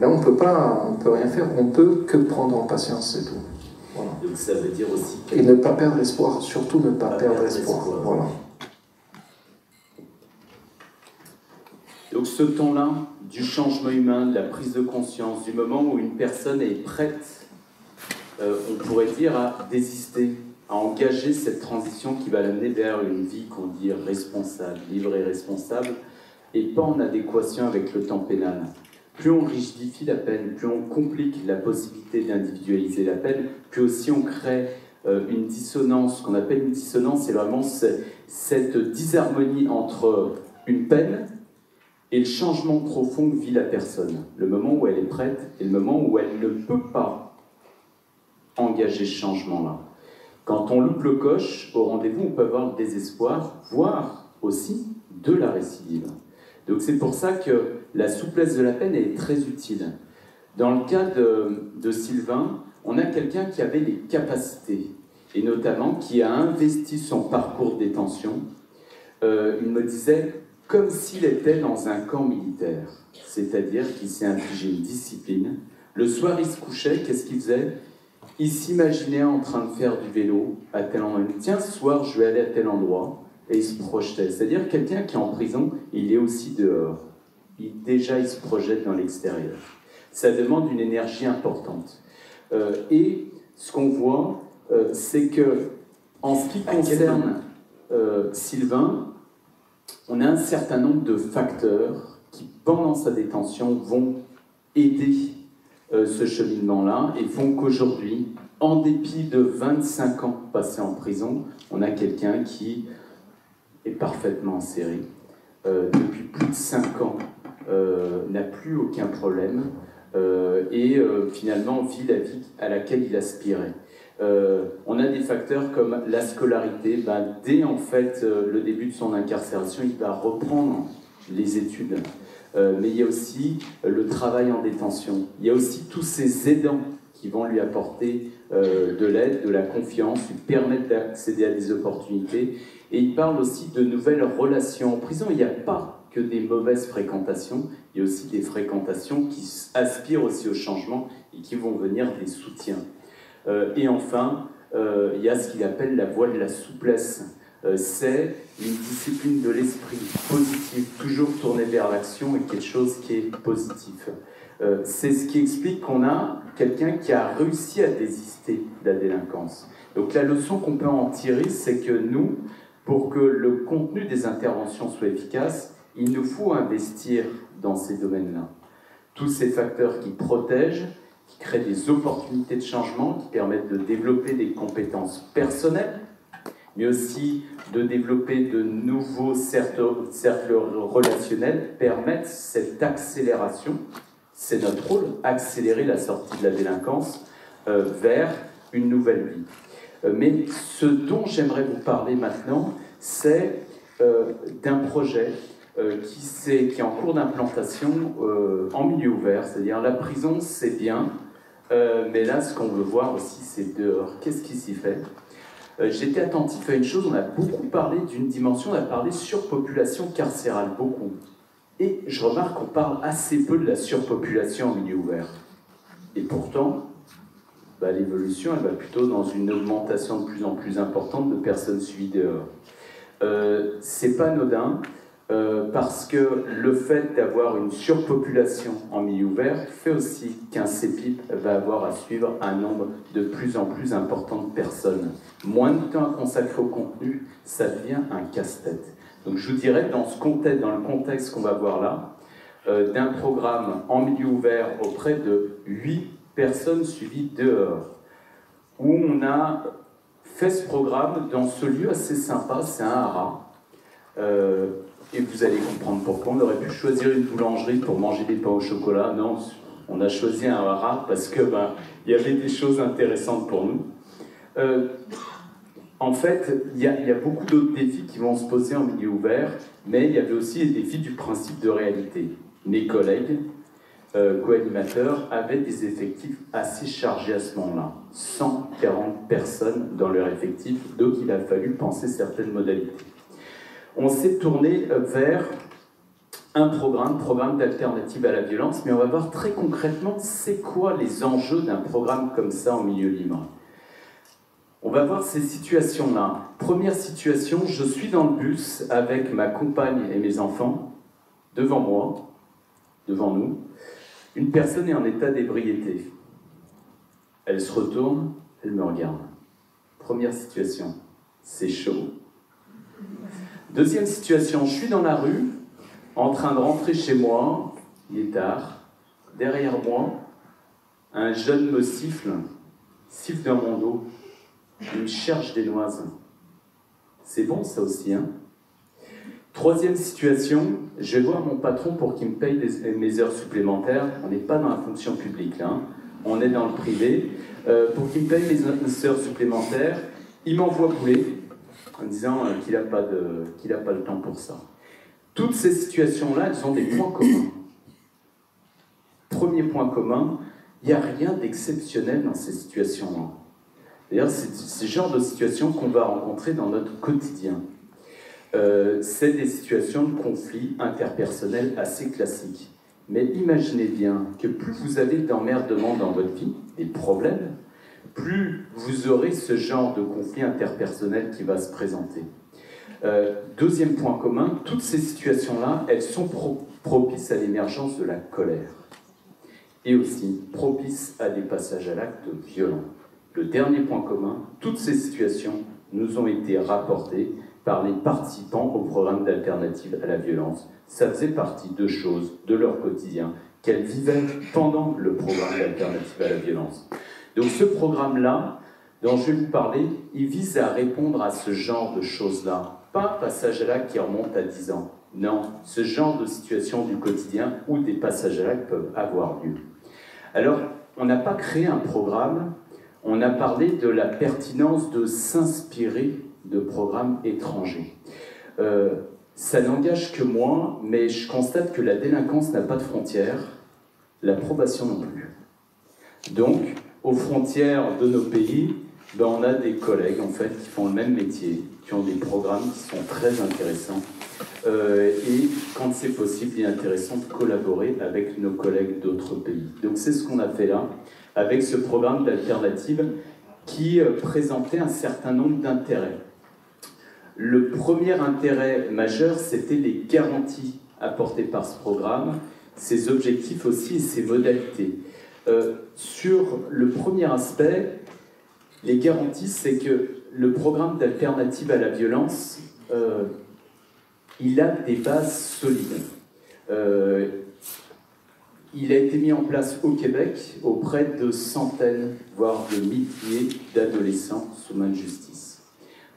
là on peut pas, on peut rien faire, on peut que prendre en patience, c'est tout. Donc ça veut dire aussi. Et ne pas perdre espoir, surtout ne pas, perdre, espoir. Voilà. Donc ce temps-là, du changement humain, de la prise de conscience, du moment où une personne est prête euh, on pourrait dire, à désister, à engager cette transition qui va l'amener vers une vie qu'on dit responsable, libre et responsable, et pas en adéquation avec le temps pénal. Plus on rigidifie la peine, plus on complique la possibilité d'individualiser la peine, plus aussi on crée euh, une dissonance. Ce qu'on appelle une dissonance, c'est vraiment cette disharmonie entre une peine et le changement profond vit la personne. Le moment où elle est prête et le moment où elle ne peut pas engager ce changement-là. Quand on loupe le coche au rendez-vous, on peut avoir le désespoir, voire aussi de la récidive. Donc c'est pour ça que la souplesse de la peine est très utile. Dans le cas de, Sylvain, on a quelqu'un qui avait les capacités, et notamment qui a investi son parcours de détention. Euh, il me disait comme s'il était dans un camp militaire, c'est-à-dire qu'il s'est infligé une discipline. Le soir, il se couchait, qu'est-ce qu'il faisait? Il s'imaginait en train de faire du vélo à tel endroit. Tiens, ce soir, je vais aller à tel endroit. Et il se projetait. C'est-à-dire quelqu'un qui est en prison, il est aussi dehors. Il, déjà, il se projette dans l'extérieur. Ça demande une énergie importante. Euh, et ce qu'on voit, euh, c'est que, en ce qui concerne euh, Sylvain, on a un certain nombre de facteurs qui, pendant sa détention, vont aider euh, ce cheminement-là et font qu'aujourd'hui, en dépit de 25 ans passés en prison, on a quelqu'un qui est parfaitement inséré. Euh, depuis plus de 5 ans, euh, n'a plus aucun problème et finalement vit la vie à laquelle il aspirait. Euh, on a des facteurs comme la scolarité. Ben, dès en fait euh, le début de son incarcération, il va reprendre les études. Euh, mais il y a aussi le travail en détention. Il y a aussi tous ces aidants qui vont lui apporter de l'aide, de la confiance, lui permettre d'accéder à des opportunités. Et il parle aussi de nouvelles relations. En prison, il n'y a pas que des mauvaises fréquentations, il y a aussi des fréquentations qui aspirent aussi au changement et qui vont venir des soutiens. Euh, et enfin, euh, il y a ce qu'il appelle la voie de la souplesse. Euh, c'est une discipline de l'esprit positive, toujours tournée vers l'action et quelque chose qui est positif. c'est ce qui explique qu'on a quelqu'un qui a réussi à désister de la délinquance. Donc la leçon qu'on peut en tirer, c'est que nous, pour que le contenu des interventions soit efficace, il nous faut investir dans ces domaines-là. Tous ces facteurs qui protègent, qui créent des opportunités de changement, qui permettent de développer des compétences personnelles, mais aussi de développer de nouveaux cercles, relationnels, permettent cette accélération. C'est notre rôle, accélérer la sortie de la délinquance euh, vers une nouvelle vie. Euh, mais ce dont j'aimerais vous parler maintenant, c'est euh, d'un projet qui, est, qui, est, en cours d'implantation en milieu ouvert, c'est-à-dire la prison, c'est bien, euh, mais là, ce qu'on veut voir aussi, c'est dehors. Qu'est-ce qui s'y fait? Euh, J'étais attentif à une chose, on a beaucoup parlé d'une dimension, on a parlé surpopulation carcérale, beaucoup. Et je remarque qu'on parle assez peu de la surpopulation en milieu ouvert. Et pourtant, bah, l'évolution, elle va plutôt dans une augmentation de plus en plus importante de personnes suivies dehors. Euh, c'est pas anodin. Euh, parce que le fait d'avoir une surpopulation en milieu ouvert fait aussi qu'un CEPIP va avoir à suivre un nombre de plus en plus important de personnes. Moins de temps à consacrer au contenu, ça devient un casse-tête. Donc je vous dirais, dans, ce contexte, dans le contexte qu'on va voir là, euh, d'un programme en milieu ouvert auprès de 8 personnes suivies dehors, où on a fait ce programme dans ce lieu assez sympa, c'est un haras. Euh, et vous allez comprendre pourquoi. On aurait pu choisir une boulangerie pour manger des pains au chocolat. Non, on a choisi un haras parce que ben, il y avait des choses intéressantes pour nous. Euh, en fait, il y, a beaucoup d'autres défis qui vont se poser en milieu ouvert, mais il y avait aussi les défis du principe de réalité. Mes collègues, euh, co-animateurs, avaient des effectifs assez chargés à ce moment-là. 140 personnes dans leur effectif, donc il a fallu penser certaines modalités on s'est tourné euh, vers un programme, programme d'alternative à la violence, mais on va voir très concrètement c'est quoi les enjeux d'un programme comme ça en milieu libre? On va voir ces situations-là. Première situation, je suis dans le bus avec ma compagne et mes enfants, devant moi, devant nous. Une personne est en état d'ébriété. Elle se retourne, elle me regarde. Première situation, c'est chaud, Deuxième situation, je suis dans la rue, en train de rentrer chez moi, il est tard, derrière moi, un jeune me siffle, siffle dans mon dos, il me cherche des noises. C'est bon ça aussi, hein Troisième situation, je vais voir mon patron pour qu'il me paye mes heures supplémentaires. On n'est pas dans la fonction publique là, hein. on est dans le privé. Euh, pour qu'il me paye mes heures supplémentaires, il m'envoie bouler en disant euh, qu'il n'a pas, qu'il pas le temps pour ça. Toutes ces situations-là, elles ont des points communs. Premier point commun, il n'y a rien d'exceptionnel dans ces situations-là. D'ailleurs, c'est ce genre de situations qu'on va rencontrer dans notre quotidien. Euh, c'est des situations de conflits interpersonnels assez classiques. Mais imaginez bien que plus vous avez d'emmerdements dans votre vie, des problèmes, plus vous aurez ce genre de conflit interpersonnel qui va se présenter. Euh, deuxième point commun, toutes ces situations-là, elles sont propices à l'émergence de la colère et aussi propices à des passages à l'acte violent. Le dernier point commun, toutes ces situations nous ont été rapportées par les participants au programme d'alternative à la violence. Ça faisait partie de choses de leur quotidien qu'elles vivaient pendant le programme d'alternative à la violence. Donc ce programme-là, dont je vais vous parler, il vise à répondre à ce genre de choses-là. Pas passage à l'acte qui remonte à 10 ans. Non, ce genre de situation du quotidien où des passages à l'acte peuvent avoir lieu. Alors, on n'a pas créé un programme, on a parlé de la pertinence de s'inspirer de programmes étrangers. Euh, ça n'engage que moi, mais je constate que la délinquance n'a pas de frontières, l'approbation non plus. Donc, aux frontières de nos pays, ben, on a des collègues en fait qui font le même métier, qui ont des programmes qui sont très intéressants. Euh, et quand c'est possible, il est intéressant de collaborer avec nos collègues d'autres pays. Donc c'est ce qu'on a fait là, avec ce programme d'alternative qui euh, présentait un certain nombre d'intérêts. Le premier intérêt majeur, c'était les garanties apportées par ce programme, ses objectifs aussi et ses modalités. Euh, sur le premier aspect, les garanties, c'est que le programme d'alternative à la violence, euh, il a des bases solides. Euh, il a été mis en place au Québec auprès de centaines, voire de milliers d'adolescents sous main de justice.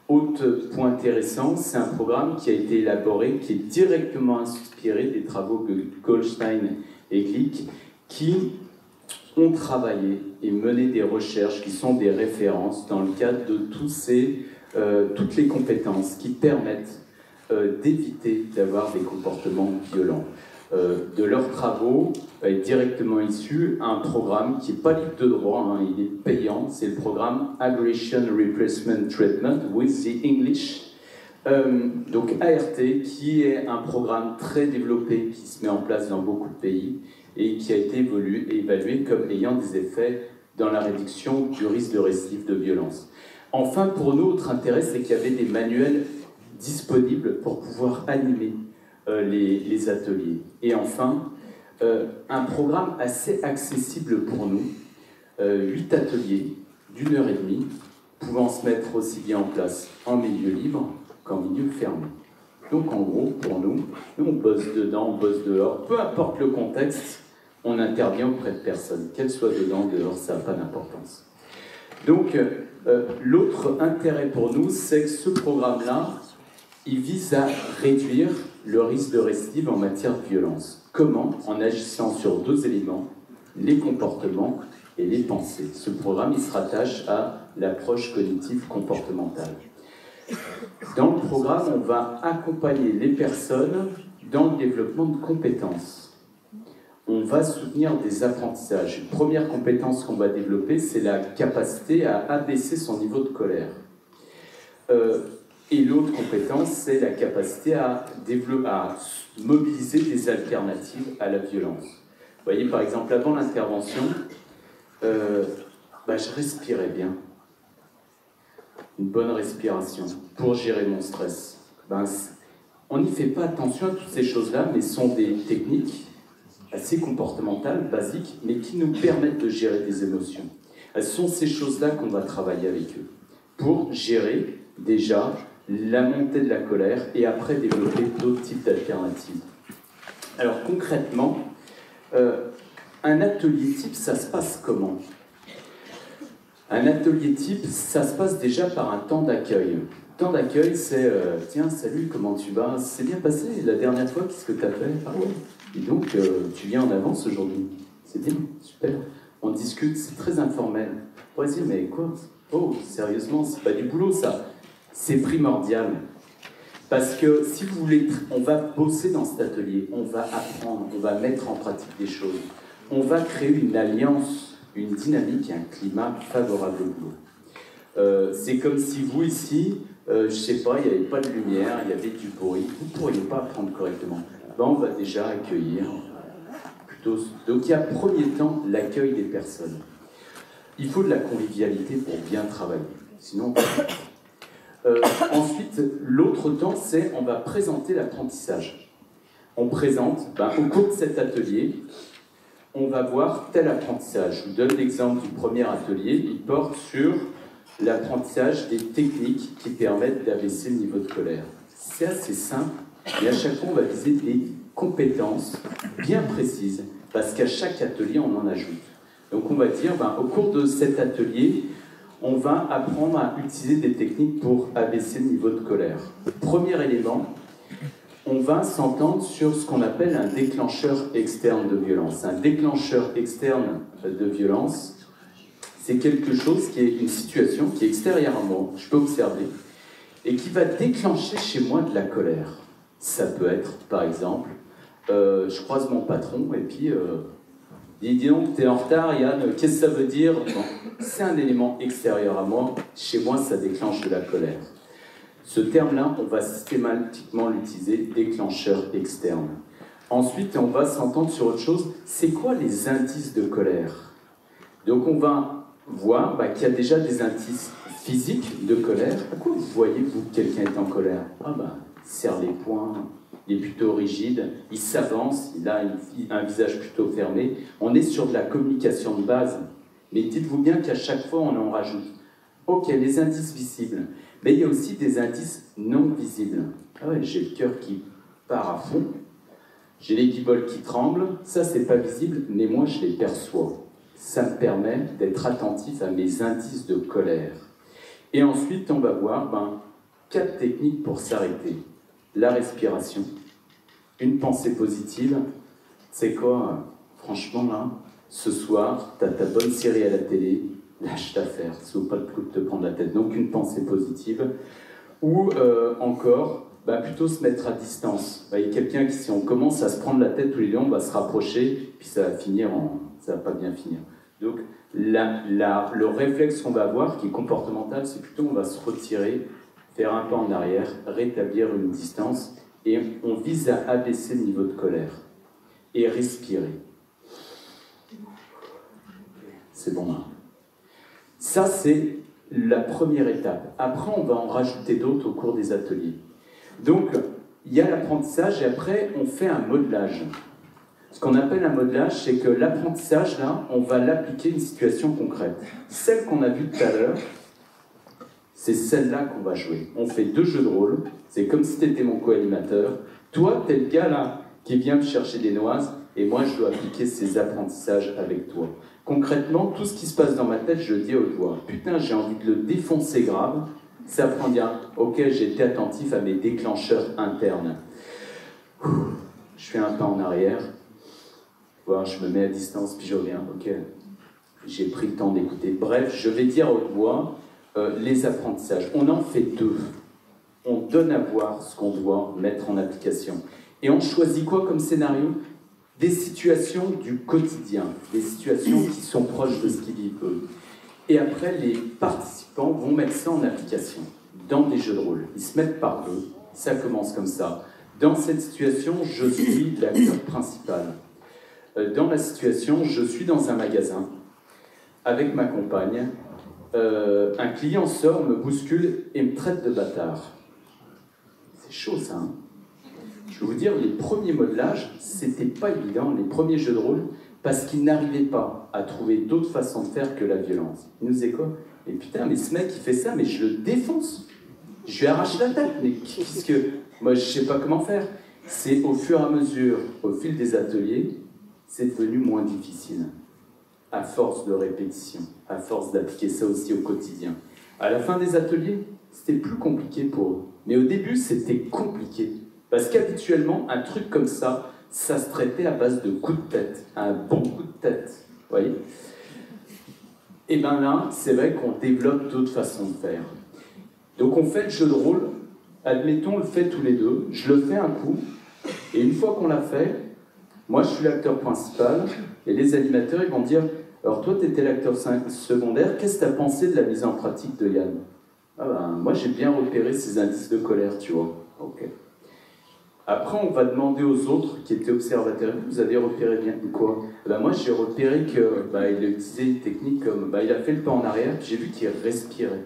Autre point intéressant, c'est un programme qui a été élaboré, qui est directement inspiré des travaux de Goldstein et Glick, qui ont travaillé et mené des recherches qui sont des références dans le cadre de tous ces, euh, toutes les compétences qui permettent euh, d'éviter d'avoir des comportements violents. Euh, de leurs travaux est directement issu un programme qui n'est pas libre de droit, hein, il est payant, c'est le programme Aggression Replacement Treatment with the English. donc ART, qui est un programme très développé qui se met en place dans beaucoup de pays et qui a été évalué comme ayant des effets dans la réduction du risque de récidive de violence. Enfin, pour nous, notre intérêt, c'est qu'il y avait des manuels disponibles pour pouvoir animer euh, les, ateliers. Et enfin, euh, un programme assez accessible pour nous, euh, huit ateliers d'une heure et demie, pouvant se mettre aussi bien en place en milieu libre qu'en milieu fermé. Donc en gros, pour nous, nous on bosse dedans, on bosse dehors, peu importe le contexte, on intervient auprès de personne, qu'elle soit dedans, dehors, ça n'a pas d'importance. Donc, euh, l'autre intérêt pour nous, c'est que ce programme-là, il vise à réduire le risque de récidive en matière de violence. Comment? En agissant sur deux éléments, les comportements et les pensées. Ce programme, il se rattache à l'approche cognitive comportementale. Dans le programme, on va accompagner les personnes dans le développement de compétences on va soutenir des apprentissages. Une première compétence qu'on va développer, c'est la capacité à abaisser son niveau de colère. Euh, et l'autre compétence, c'est la capacité à, mobiliser des alternatives à la violence. Vous voyez, par exemple, avant l'intervention, euh, bah, je respirais bien. Une bonne respiration pour gérer mon stress. Ben, on n'y fait pas attention à toutes ces choses-là, mais sont des techniques assez comportementales, basiques, mais qui nous permettent de gérer des émotions. Ce sont ces choses-là qu'on va travailler avec eux pour gérer déjà la montée de la colère et après développer d'autres types d'alternatives. Alors concrètement, euh, un atelier type, ça se passe comment? Un atelier type, ça se passe déjà par un temps d'accueil. Temps d'accueil, c'est euh, tiens, salut, comment tu vas? C'est bien passé la dernière fois, qu'est-ce que tu as fait? Ah et donc, euh, tu viens en avance aujourd'hui. C'est bien, super. On discute, c'est très informel. Dire, mais quoi? Oh, sérieusement, c'est pas du boulot ça. C'est primordial. Parce que si vous voulez, on va bosser dans cet atelier, on va apprendre, on va mettre en pratique des choses. On va créer une alliance, une dynamique et un climat favorable au boulot. Euh, c'est comme si vous ici, euh, je sais pas, il n'y avait pas de lumière, il y avait du bruit, vous ne pourriez pas apprendre correctement on va déjà accueillir plutôt. Donc il y a premier temps l'accueil des personnes. Il faut de la convivialité pour bien travailler. Sinon, [COUGHS] euh, ensuite, l'autre temps, c'est on va présenter l'apprentissage. On présente, ben, au cours de cet atelier, on va voir tel apprentissage. Je vous donne l'exemple du premier atelier. Il porte sur l'apprentissage des techniques qui permettent d'abaisser le niveau de colère. C'est assez simple, et à chaque fois, on va viser des compétences bien précises, parce qu'à chaque atelier, on en ajoute. Donc on va dire, ben, au cours de cet atelier, on va apprendre à utiliser des techniques pour abaisser le niveau de colère. Premier élément, on va s'entendre sur ce qu'on appelle un déclencheur externe de violence. Un déclencheur externe de violence, c'est quelque chose qui est une situation qui est extérieure à moi, je peux observer, et qui va déclencher chez moi de la colère. Ça peut être, par exemple, euh, je croise mon patron et puis euh, il dit donc, t'es en retard, Yann, qu'est-ce que ça veut dire? C'est un élément extérieur à moi. Chez moi, ça déclenche de la colère. Ce terme-là, on va systématiquement l'utiliser, déclencheur externe. Ensuite, on va s'entendre sur autre chose. C'est quoi les indices de colère? Donc, on va voir bah, qu'il y a déjà des indices physiques de colère. À quoi vous voyez-vous que quelqu'un est en colère? Ah bah, serre les poings, il est plutôt rigide, il s'avance, il a un visage plutôt fermé. On est sur de la communication de base. Mais dites-vous bien qu'à chaque fois, on en rajoute. Ok, les indices visibles. Mais il y a aussi des indices non visibles. Ah ouais, j'ai le cœur qui part à fond. J'ai les guibolles qui tremblent. Ça, c'est pas visible, mais moi, je les perçois. Ça me permet d'être attentif à mes indices de colère. Et ensuite, on va voir ben, quatre techniques pour s'arrêter la respiration, une pensée positive. C'est quoi Franchement, là, ce soir, tu as ta bonne série à la télé, lâche ta faire, ça vaut pas le coup de te prendre la tête. Donc, une pensée positive. Ou euh, encore, bah, plutôt se mettre à distance. Il y a quelqu'un qui, si on commence à se prendre la tête tous les deux, on va se rapprocher, puis ça va finir ça va pas bien finir. Donc, le réflexe qu'on va avoir, qui est comportemental, c'est plutôt on va se retirer faire un pas en arrière, rétablir une distance, et on vise à abaisser le niveau de colère et respirer. C'est bon. Hein? Ça, c'est la première étape. Après, on va en rajouter d'autres au cours des ateliers. Donc, il y a l'apprentissage et après, on fait un modelage. Ce qu'on appelle un modelage, c'est que l'apprentissage, là, on va l'appliquer à une situation concrète. Celle qu'on a vue tout à l'heure, c'est celle-là qu'on va jouer. On fait deux jeux de rôle, c'est comme si tu étais mon co-animateur. Toi, tu es le gars là qui vient me chercher des noises, et moi, je dois appliquer ces apprentissages avec toi. Concrètement, tout ce qui se passe dans ma tête, je dis au voix. Putain, j'ai envie de le défoncer grave. Ça prend bien. Ok, été attentif à mes déclencheurs internes. Je fais un pas en arrière. Voilà, je me mets à distance, puis je reviens. Ok, j'ai pris le temps d'écouter. Bref, je vais dire haute voix euh, les apprentissages. On en fait deux. On donne à voir ce qu'on doit mettre en application. Et on choisit quoi comme scénario? Des situations du quotidien, des situations qui sont proches de ce qu'ils vivent eux. Et après, les participants vont mettre ça en application dans des jeux de rôle. Ils se mettent par eux. Ça commence comme ça. Dans cette situation, je suis l'acteur principal. Euh, dans la situation, je suis dans un magasin avec ma compagne euh, un client sort, me bouscule et me traite de bâtard. C'est chaud ça. Hein? Je vais vous dire, les premiers modelages, c'était pas évident, les premiers jeux de rôle, parce qu'ils n'arrivaient pas à trouver d'autres façons de faire que la violence. Ils nous disaient quoi Et putain, mais ce mec, il fait ça, mais je le défonce. Je lui arrache la tête, mais puisque moi, je sais pas comment faire. C'est au fur et à mesure, au fil des ateliers, c'est devenu moins difficile à force de répétition, à force d'appliquer ça aussi au quotidien. À la fin des ateliers, c'était plus compliqué pour eux. Mais au début, c'était compliqué. Parce qu'habituellement, un truc comme ça, ça se traitait à base de coups de tête, un bon coup de tête. Vous voyez Et bien là, c'est vrai qu'on développe d'autres façons de faire. Donc on fait le jeu de rôle, admettons, on le fait tous les deux, je le fais un coup, et une fois qu'on l'a fait, moi je suis l'acteur principal, et les animateurs, ils vont dire Alors, toi, tu étais l'acteur secondaire, qu'est-ce que tu as pensé de la mise en pratique de Yann? Ah ben, Moi, j'ai bien repéré ces indices de colère, tu vois. Ok. Après, on va demander aux autres qui étaient observateurs Vous avez repéré bien quoi? Ben, Moi, j'ai repéré qu'il bah, a utilisé une technique comme bah, il a fait le pas en arrière, j'ai vu qu'il respirait.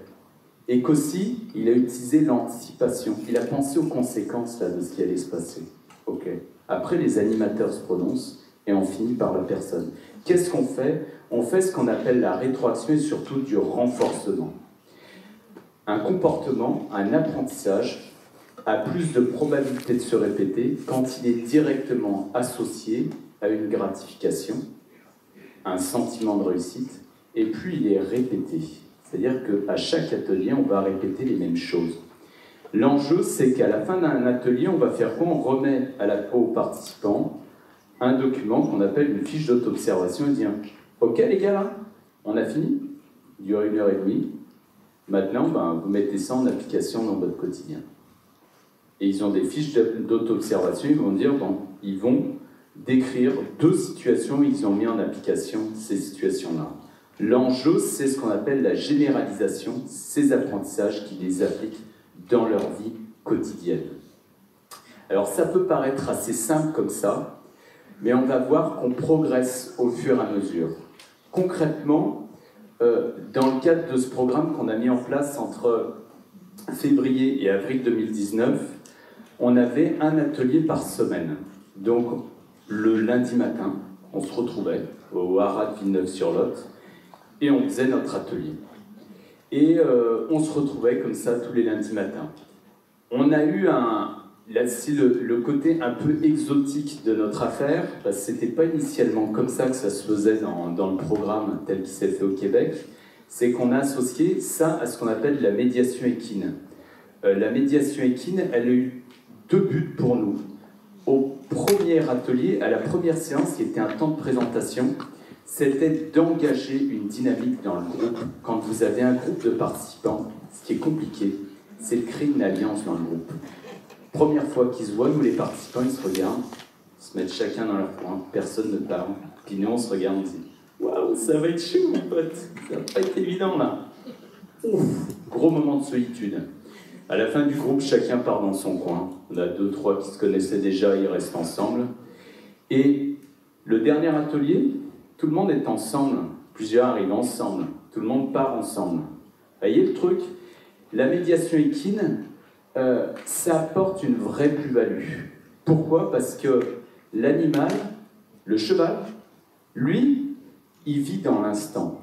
Et qu'aussi, il a utilisé l'anticipation. Il a pensé aux conséquences de ce qui allait se passer. Ok. Après, les animateurs se prononcent et on finit par la personne. Qu'est-ce qu'on fait? On fait ce qu'on appelle la rétroaction et surtout du renforcement. Un comportement, un apprentissage a plus de probabilité de se répéter quand il est directement associé à une gratification, un sentiment de réussite, et plus il est répété. C'est-à-dire qu'à chaque atelier, on va répéter les mêmes choses. L'enjeu, c'est qu'à la fin d'un atelier, on va faire quoi? On remet à la, aux participants un document qu'on appelle une fiche d'auto-observation et dire Ok les gars, on a fini dure une heure et demie. Maintenant, ben, vous mettez ça en application dans votre quotidien. Et ils ont des fiches d'auto-observation, ils vont dire, ils vont décrire deux situations ils ont mis en application ces situations-là. L'enjeu, c'est ce qu'on appelle la généralisation, ces apprentissages qui les appliquent dans leur vie quotidienne. Alors ça peut paraître assez simple comme ça, mais on va voir qu'on progresse au fur et à mesure. Concrètement, euh, dans le cadre de ce programme qu'on a mis en place entre février et avril 2019, on avait un atelier par semaine. Donc le lundi matin, on se retrouvait au Haras de Villeneuve-sur-Lot et on faisait notre atelier. Et euh, on se retrouvait comme ça tous les lundis matins. On a eu un, là c'est le, côté un peu exotique de notre affaire, parce que c'était pas initialement comme ça que ça se faisait dans, le programme tel qu'il s'est fait au Québec, c'est qu'on a associé ça à ce qu'on appelle la médiation équine. Euh, la médiation équine, elle a eu deux buts pour nous. Au premier atelier, à la première séance, qui était un temps de présentation, c'était d'engager une dynamique dans le groupe. Quand vous avez un groupe de participants, ce qui est compliqué, c'est de créer une alliance dans le groupe. Première fois qu'ils se voient, nous les participants, ils se regardent, ils se mettent chacun dans leur coin, personne ne parle. Puis nous, on se regarde, on dit Waouh, ça va être chaud, mon pote, ça va pas être évident là. Ouf, gros moment de solitude. À la fin du groupe, chacun part dans son coin. On a deux, trois qui se connaissaient déjà, ils restent ensemble. Et le dernier atelier, tout le monde est ensemble. Plusieurs arrivent ensemble. Tout le monde part ensemble. Vous voyez le truc? La médiation équine, euh, ça apporte une vraie plus-value. Pourquoi? Parce que l'animal, le cheval, lui, il vit dans l'instant.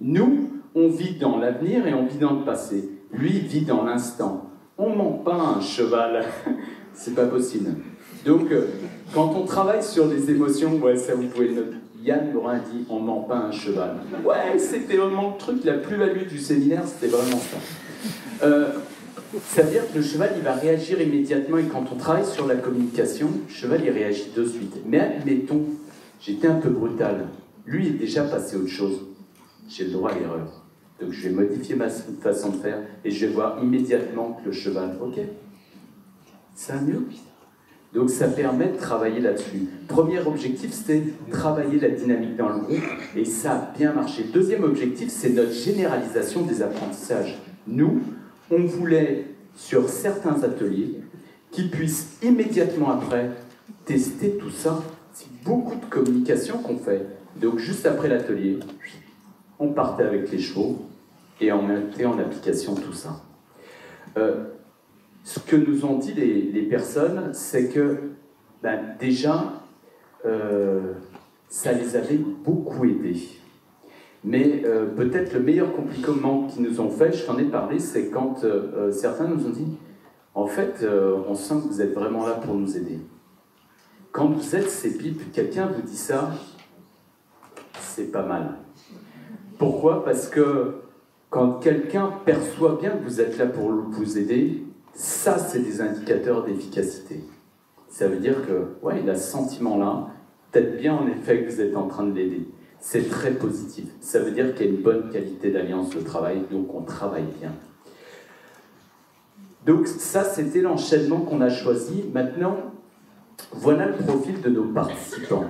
Nous, on vit dans l'avenir et on vit dans le passé. Lui vit dans l'instant. On ment pas un cheval, [LAUGHS] c'est pas possible. Donc, euh, quand on travaille sur les émotions, ouais, ça vous pouvez le noter. Yann Morin dit on ment pas un cheval. Ouais, c'était vraiment le truc, la plus-value du séminaire, c'était vraiment ça. Euh, ça veut dire que le cheval, il va réagir immédiatement et quand on travaille sur la communication, le cheval, il réagit de suite. Mais admettons, j'étais un peu brutal. Lui est déjà passé autre chose. J'ai le droit à l'erreur. Donc je vais modifier ma façon de faire et je vais voir immédiatement que le cheval, ok, ça mieux? Donc ça permet de travailler là-dessus. Premier objectif, c'était travailler la dynamique dans le groupe et ça a bien marché. Deuxième objectif, c'est notre généralisation des apprentissages. Nous, on voulait, sur certains ateliers, qu'ils puissent immédiatement après tester tout ça. C'est beaucoup de communication qu'on fait. Donc juste après l'atelier, on partait avec les chevaux et on mettait en application tout ça. Euh, ce que nous ont dit les, personnes, c'est que ben, déjà, euh, ça les avait beaucoup aidés. Mais euh, peut-être le meilleur compliment qu'ils nous ont fait, je t'en ai parlé, c'est quand certains nous ont dit, en fait, on sent que vous êtes vraiment là pour nous aider. Quand vous êtes ces pipes, quelqu'un vous dit ça, c'est pas mal. Pourquoi? Parce que quand quelqu'un perçoit bien que vous êtes là pour vous aider, ça, c'est des indicateurs d'efficacité. Ça veut dire que, ouais, il a ce sentiment-là, peut-être bien en effet que vous êtes en train de l'aider. C'est très positif. Ça veut dire qu'il y a une bonne qualité d'alliance de travail, donc on travaille bien. Donc ça, c'était l'enchaînement qu'on a choisi. Maintenant, voilà le profil de nos participants.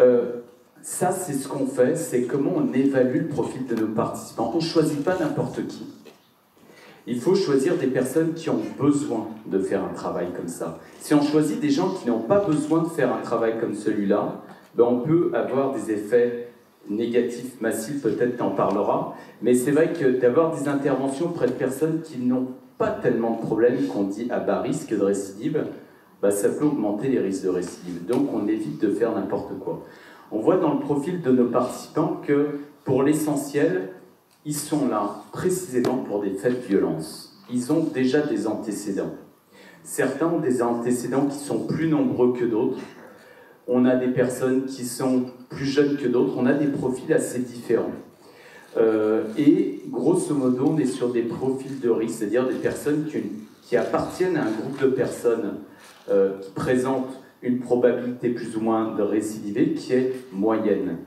Euh, ça, c'est ce qu'on fait, c'est comment on évalue le profil de nos participants. On ne choisit pas n'importe qui. Il faut choisir des personnes qui ont besoin de faire un travail comme ça. Si on choisit des gens qui n'ont pas besoin de faire un travail comme celui-là, ben on peut avoir des effets négatifs massifs, peut-être t'en parleras, mais c'est vrai que d'avoir des interventions auprès de personnes qui n'ont pas tellement de problèmes qu'on dit à bas risque de récidive, ben ça peut augmenter les risques de récidive. Donc on évite de faire n'importe quoi. On voit dans le profil de nos participants que, pour l'essentiel, ils sont là précisément pour des faits de violence. Ils ont déjà des antécédents. Certains ont des antécédents qui sont plus nombreux que d'autres. On a des personnes qui sont plus jeunes que d'autres. On a des profils assez différents. Euh, et grosso modo, on est sur des profils de risque, c'est-à-dire des personnes qui, appartiennent à un groupe de personnes euh, qui présentent une probabilité plus ou moins de récidiver qui est moyenne.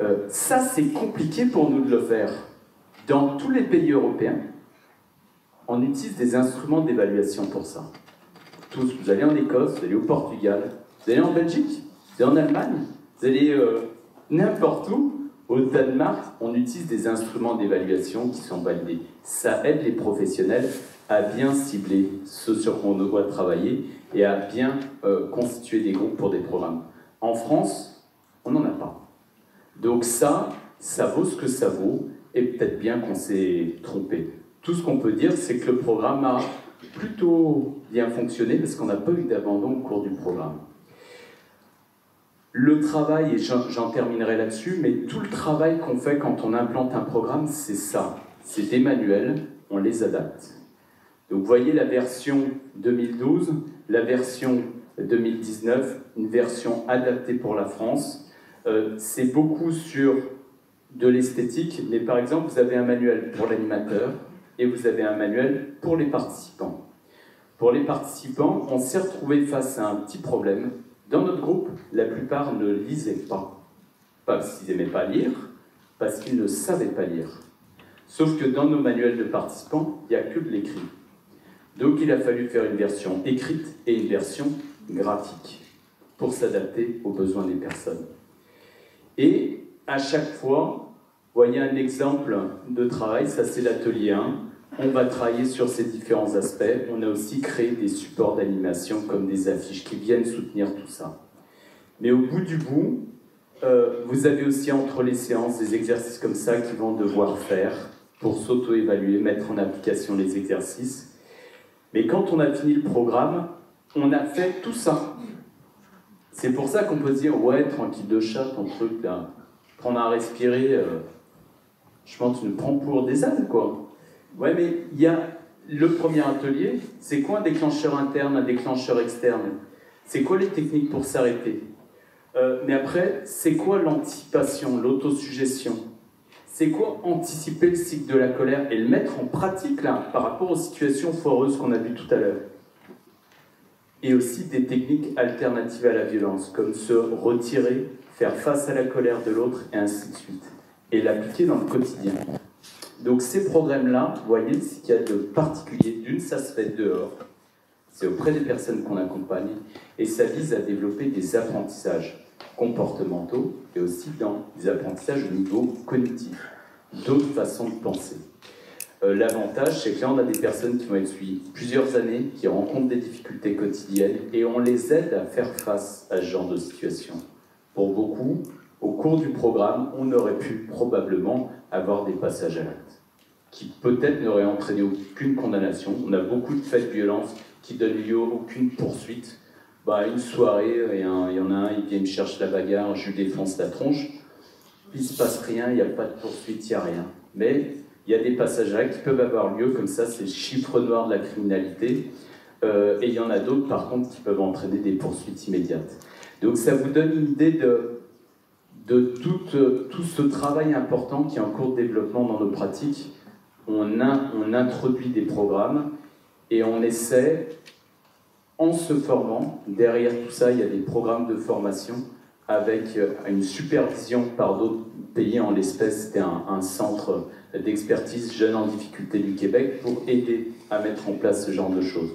Euh, ça, c'est compliqué pour nous de le faire. Dans tous les pays européens, on utilise des instruments d'évaluation pour ça. Tous, vous allez en Écosse, vous allez au Portugal, vous allez en Belgique, vous allez en Allemagne, vous allez euh, n'importe où. Au Danemark, on utilise des instruments d'évaluation qui sont validés. Ça aide les professionnels à bien cibler ce sur quoi on doit travailler et à bien euh, constituer des groupes pour des programmes. En France, on n'en a pas. Donc ça, ça vaut ce que ça vaut, et peut-être bien qu'on s'est trompé. Tout ce qu'on peut dire, c'est que le programme a plutôt bien fonctionné parce qu'on n'a pas eu d'abandon au cours du programme. Le travail, et j'en terminerai là-dessus, mais tout le travail qu'on fait quand on implante un programme, c'est ça. C'est des manuels, on les adapte. Donc vous voyez la version 2012, la version 2019, une version adaptée pour la France. Euh, c'est beaucoup sur de l'esthétique, mais par exemple, vous avez un manuel pour l'animateur et vous avez un manuel pour les participants. Pour les participants, on s'est retrouvé face à un petit problème. Dans notre groupe, la plupart ne lisaient pas. Pas parce qu'ils n'aimaient pas lire, parce qu'ils ne savaient pas lire. Sauf que dans nos manuels de participants, il n'y a que de l'écrit. Donc il a fallu faire une version écrite et une version graphique pour s'adapter aux besoins des personnes. Et à chaque fois, voyez un exemple de travail, ça c'est l'atelier 1. On va travailler sur ces différents aspects. On a aussi créé des supports d'animation comme des affiches qui viennent soutenir tout ça. Mais au bout du bout, euh, vous avez aussi entre les séances des exercices comme ça qu'ils vont devoir faire pour s'auto-évaluer, mettre en application les exercices mais quand on a fini le programme, on a fait tout ça. C'est pour ça qu'on peut dire, ouais, tranquille de chat, ton truc là, prendre à respirer, euh, je pense tu nous prends pour des ânes, quoi. Ouais, mais il y a le premier atelier, c'est quoi un déclencheur interne, un déclencheur externe? C'est quoi les techniques pour s'arrêter? Euh, Mais après, c'est quoi l'anticipation, l'autosuggestion? C'est quoi anticiper le cycle de la colère et le mettre en pratique par rapport aux situations foireuses qu'on a vues tout à l'heure? Et aussi des techniques alternatives à la violence, comme se retirer, faire face à la colère de l'autre, et ainsi de suite. Et l'appliquer dans le quotidien. Donc ces programmes-là, vous voyez, ce qu'il y a de particulier, d'une, ça se fait dehors. C'est auprès des personnes qu'on accompagne, et ça vise à développer des apprentissages comportementaux et aussi dans des apprentissages au niveau cognitif, d'autres façons de penser. Euh, l'avantage, c'est que là, on a des personnes qui vont être suivies plusieurs années, qui rencontrent des difficultés quotidiennes, et on les aide à faire face à ce genre de situation. Pour beaucoup, au cours du programme, on aurait pu probablement avoir des passages à l'acte, qui peut-être n'auraient entraîné aucune condamnation. On a beaucoup de faits de violence qui donnent lieu à aucune poursuite bah, une soirée, il y, en a un, il vient me chercher la bagarre, je lui défonce la tronche. Il se passe rien, il n'y a pas de poursuite, il n'y a rien. Mais il y a des passages qui peuvent avoir lieu, comme ça, c'est le chiffre noir de la criminalité. Euh, et il y en a d'autres, par contre, qui peuvent entraîner des poursuites immédiates. Donc ça vous donne une idée de, de tout, ce travail important qui est en cours de développement dans nos pratiques. On introduit des programmes et on essaie en se formant. Derrière tout ça, il y a des programmes de formation avec euh, une supervision par d'autres pays. En l'espèce, c'était un, centre d'expertise jeunes en difficulté du Québec pour aider à mettre en place ce genre de choses.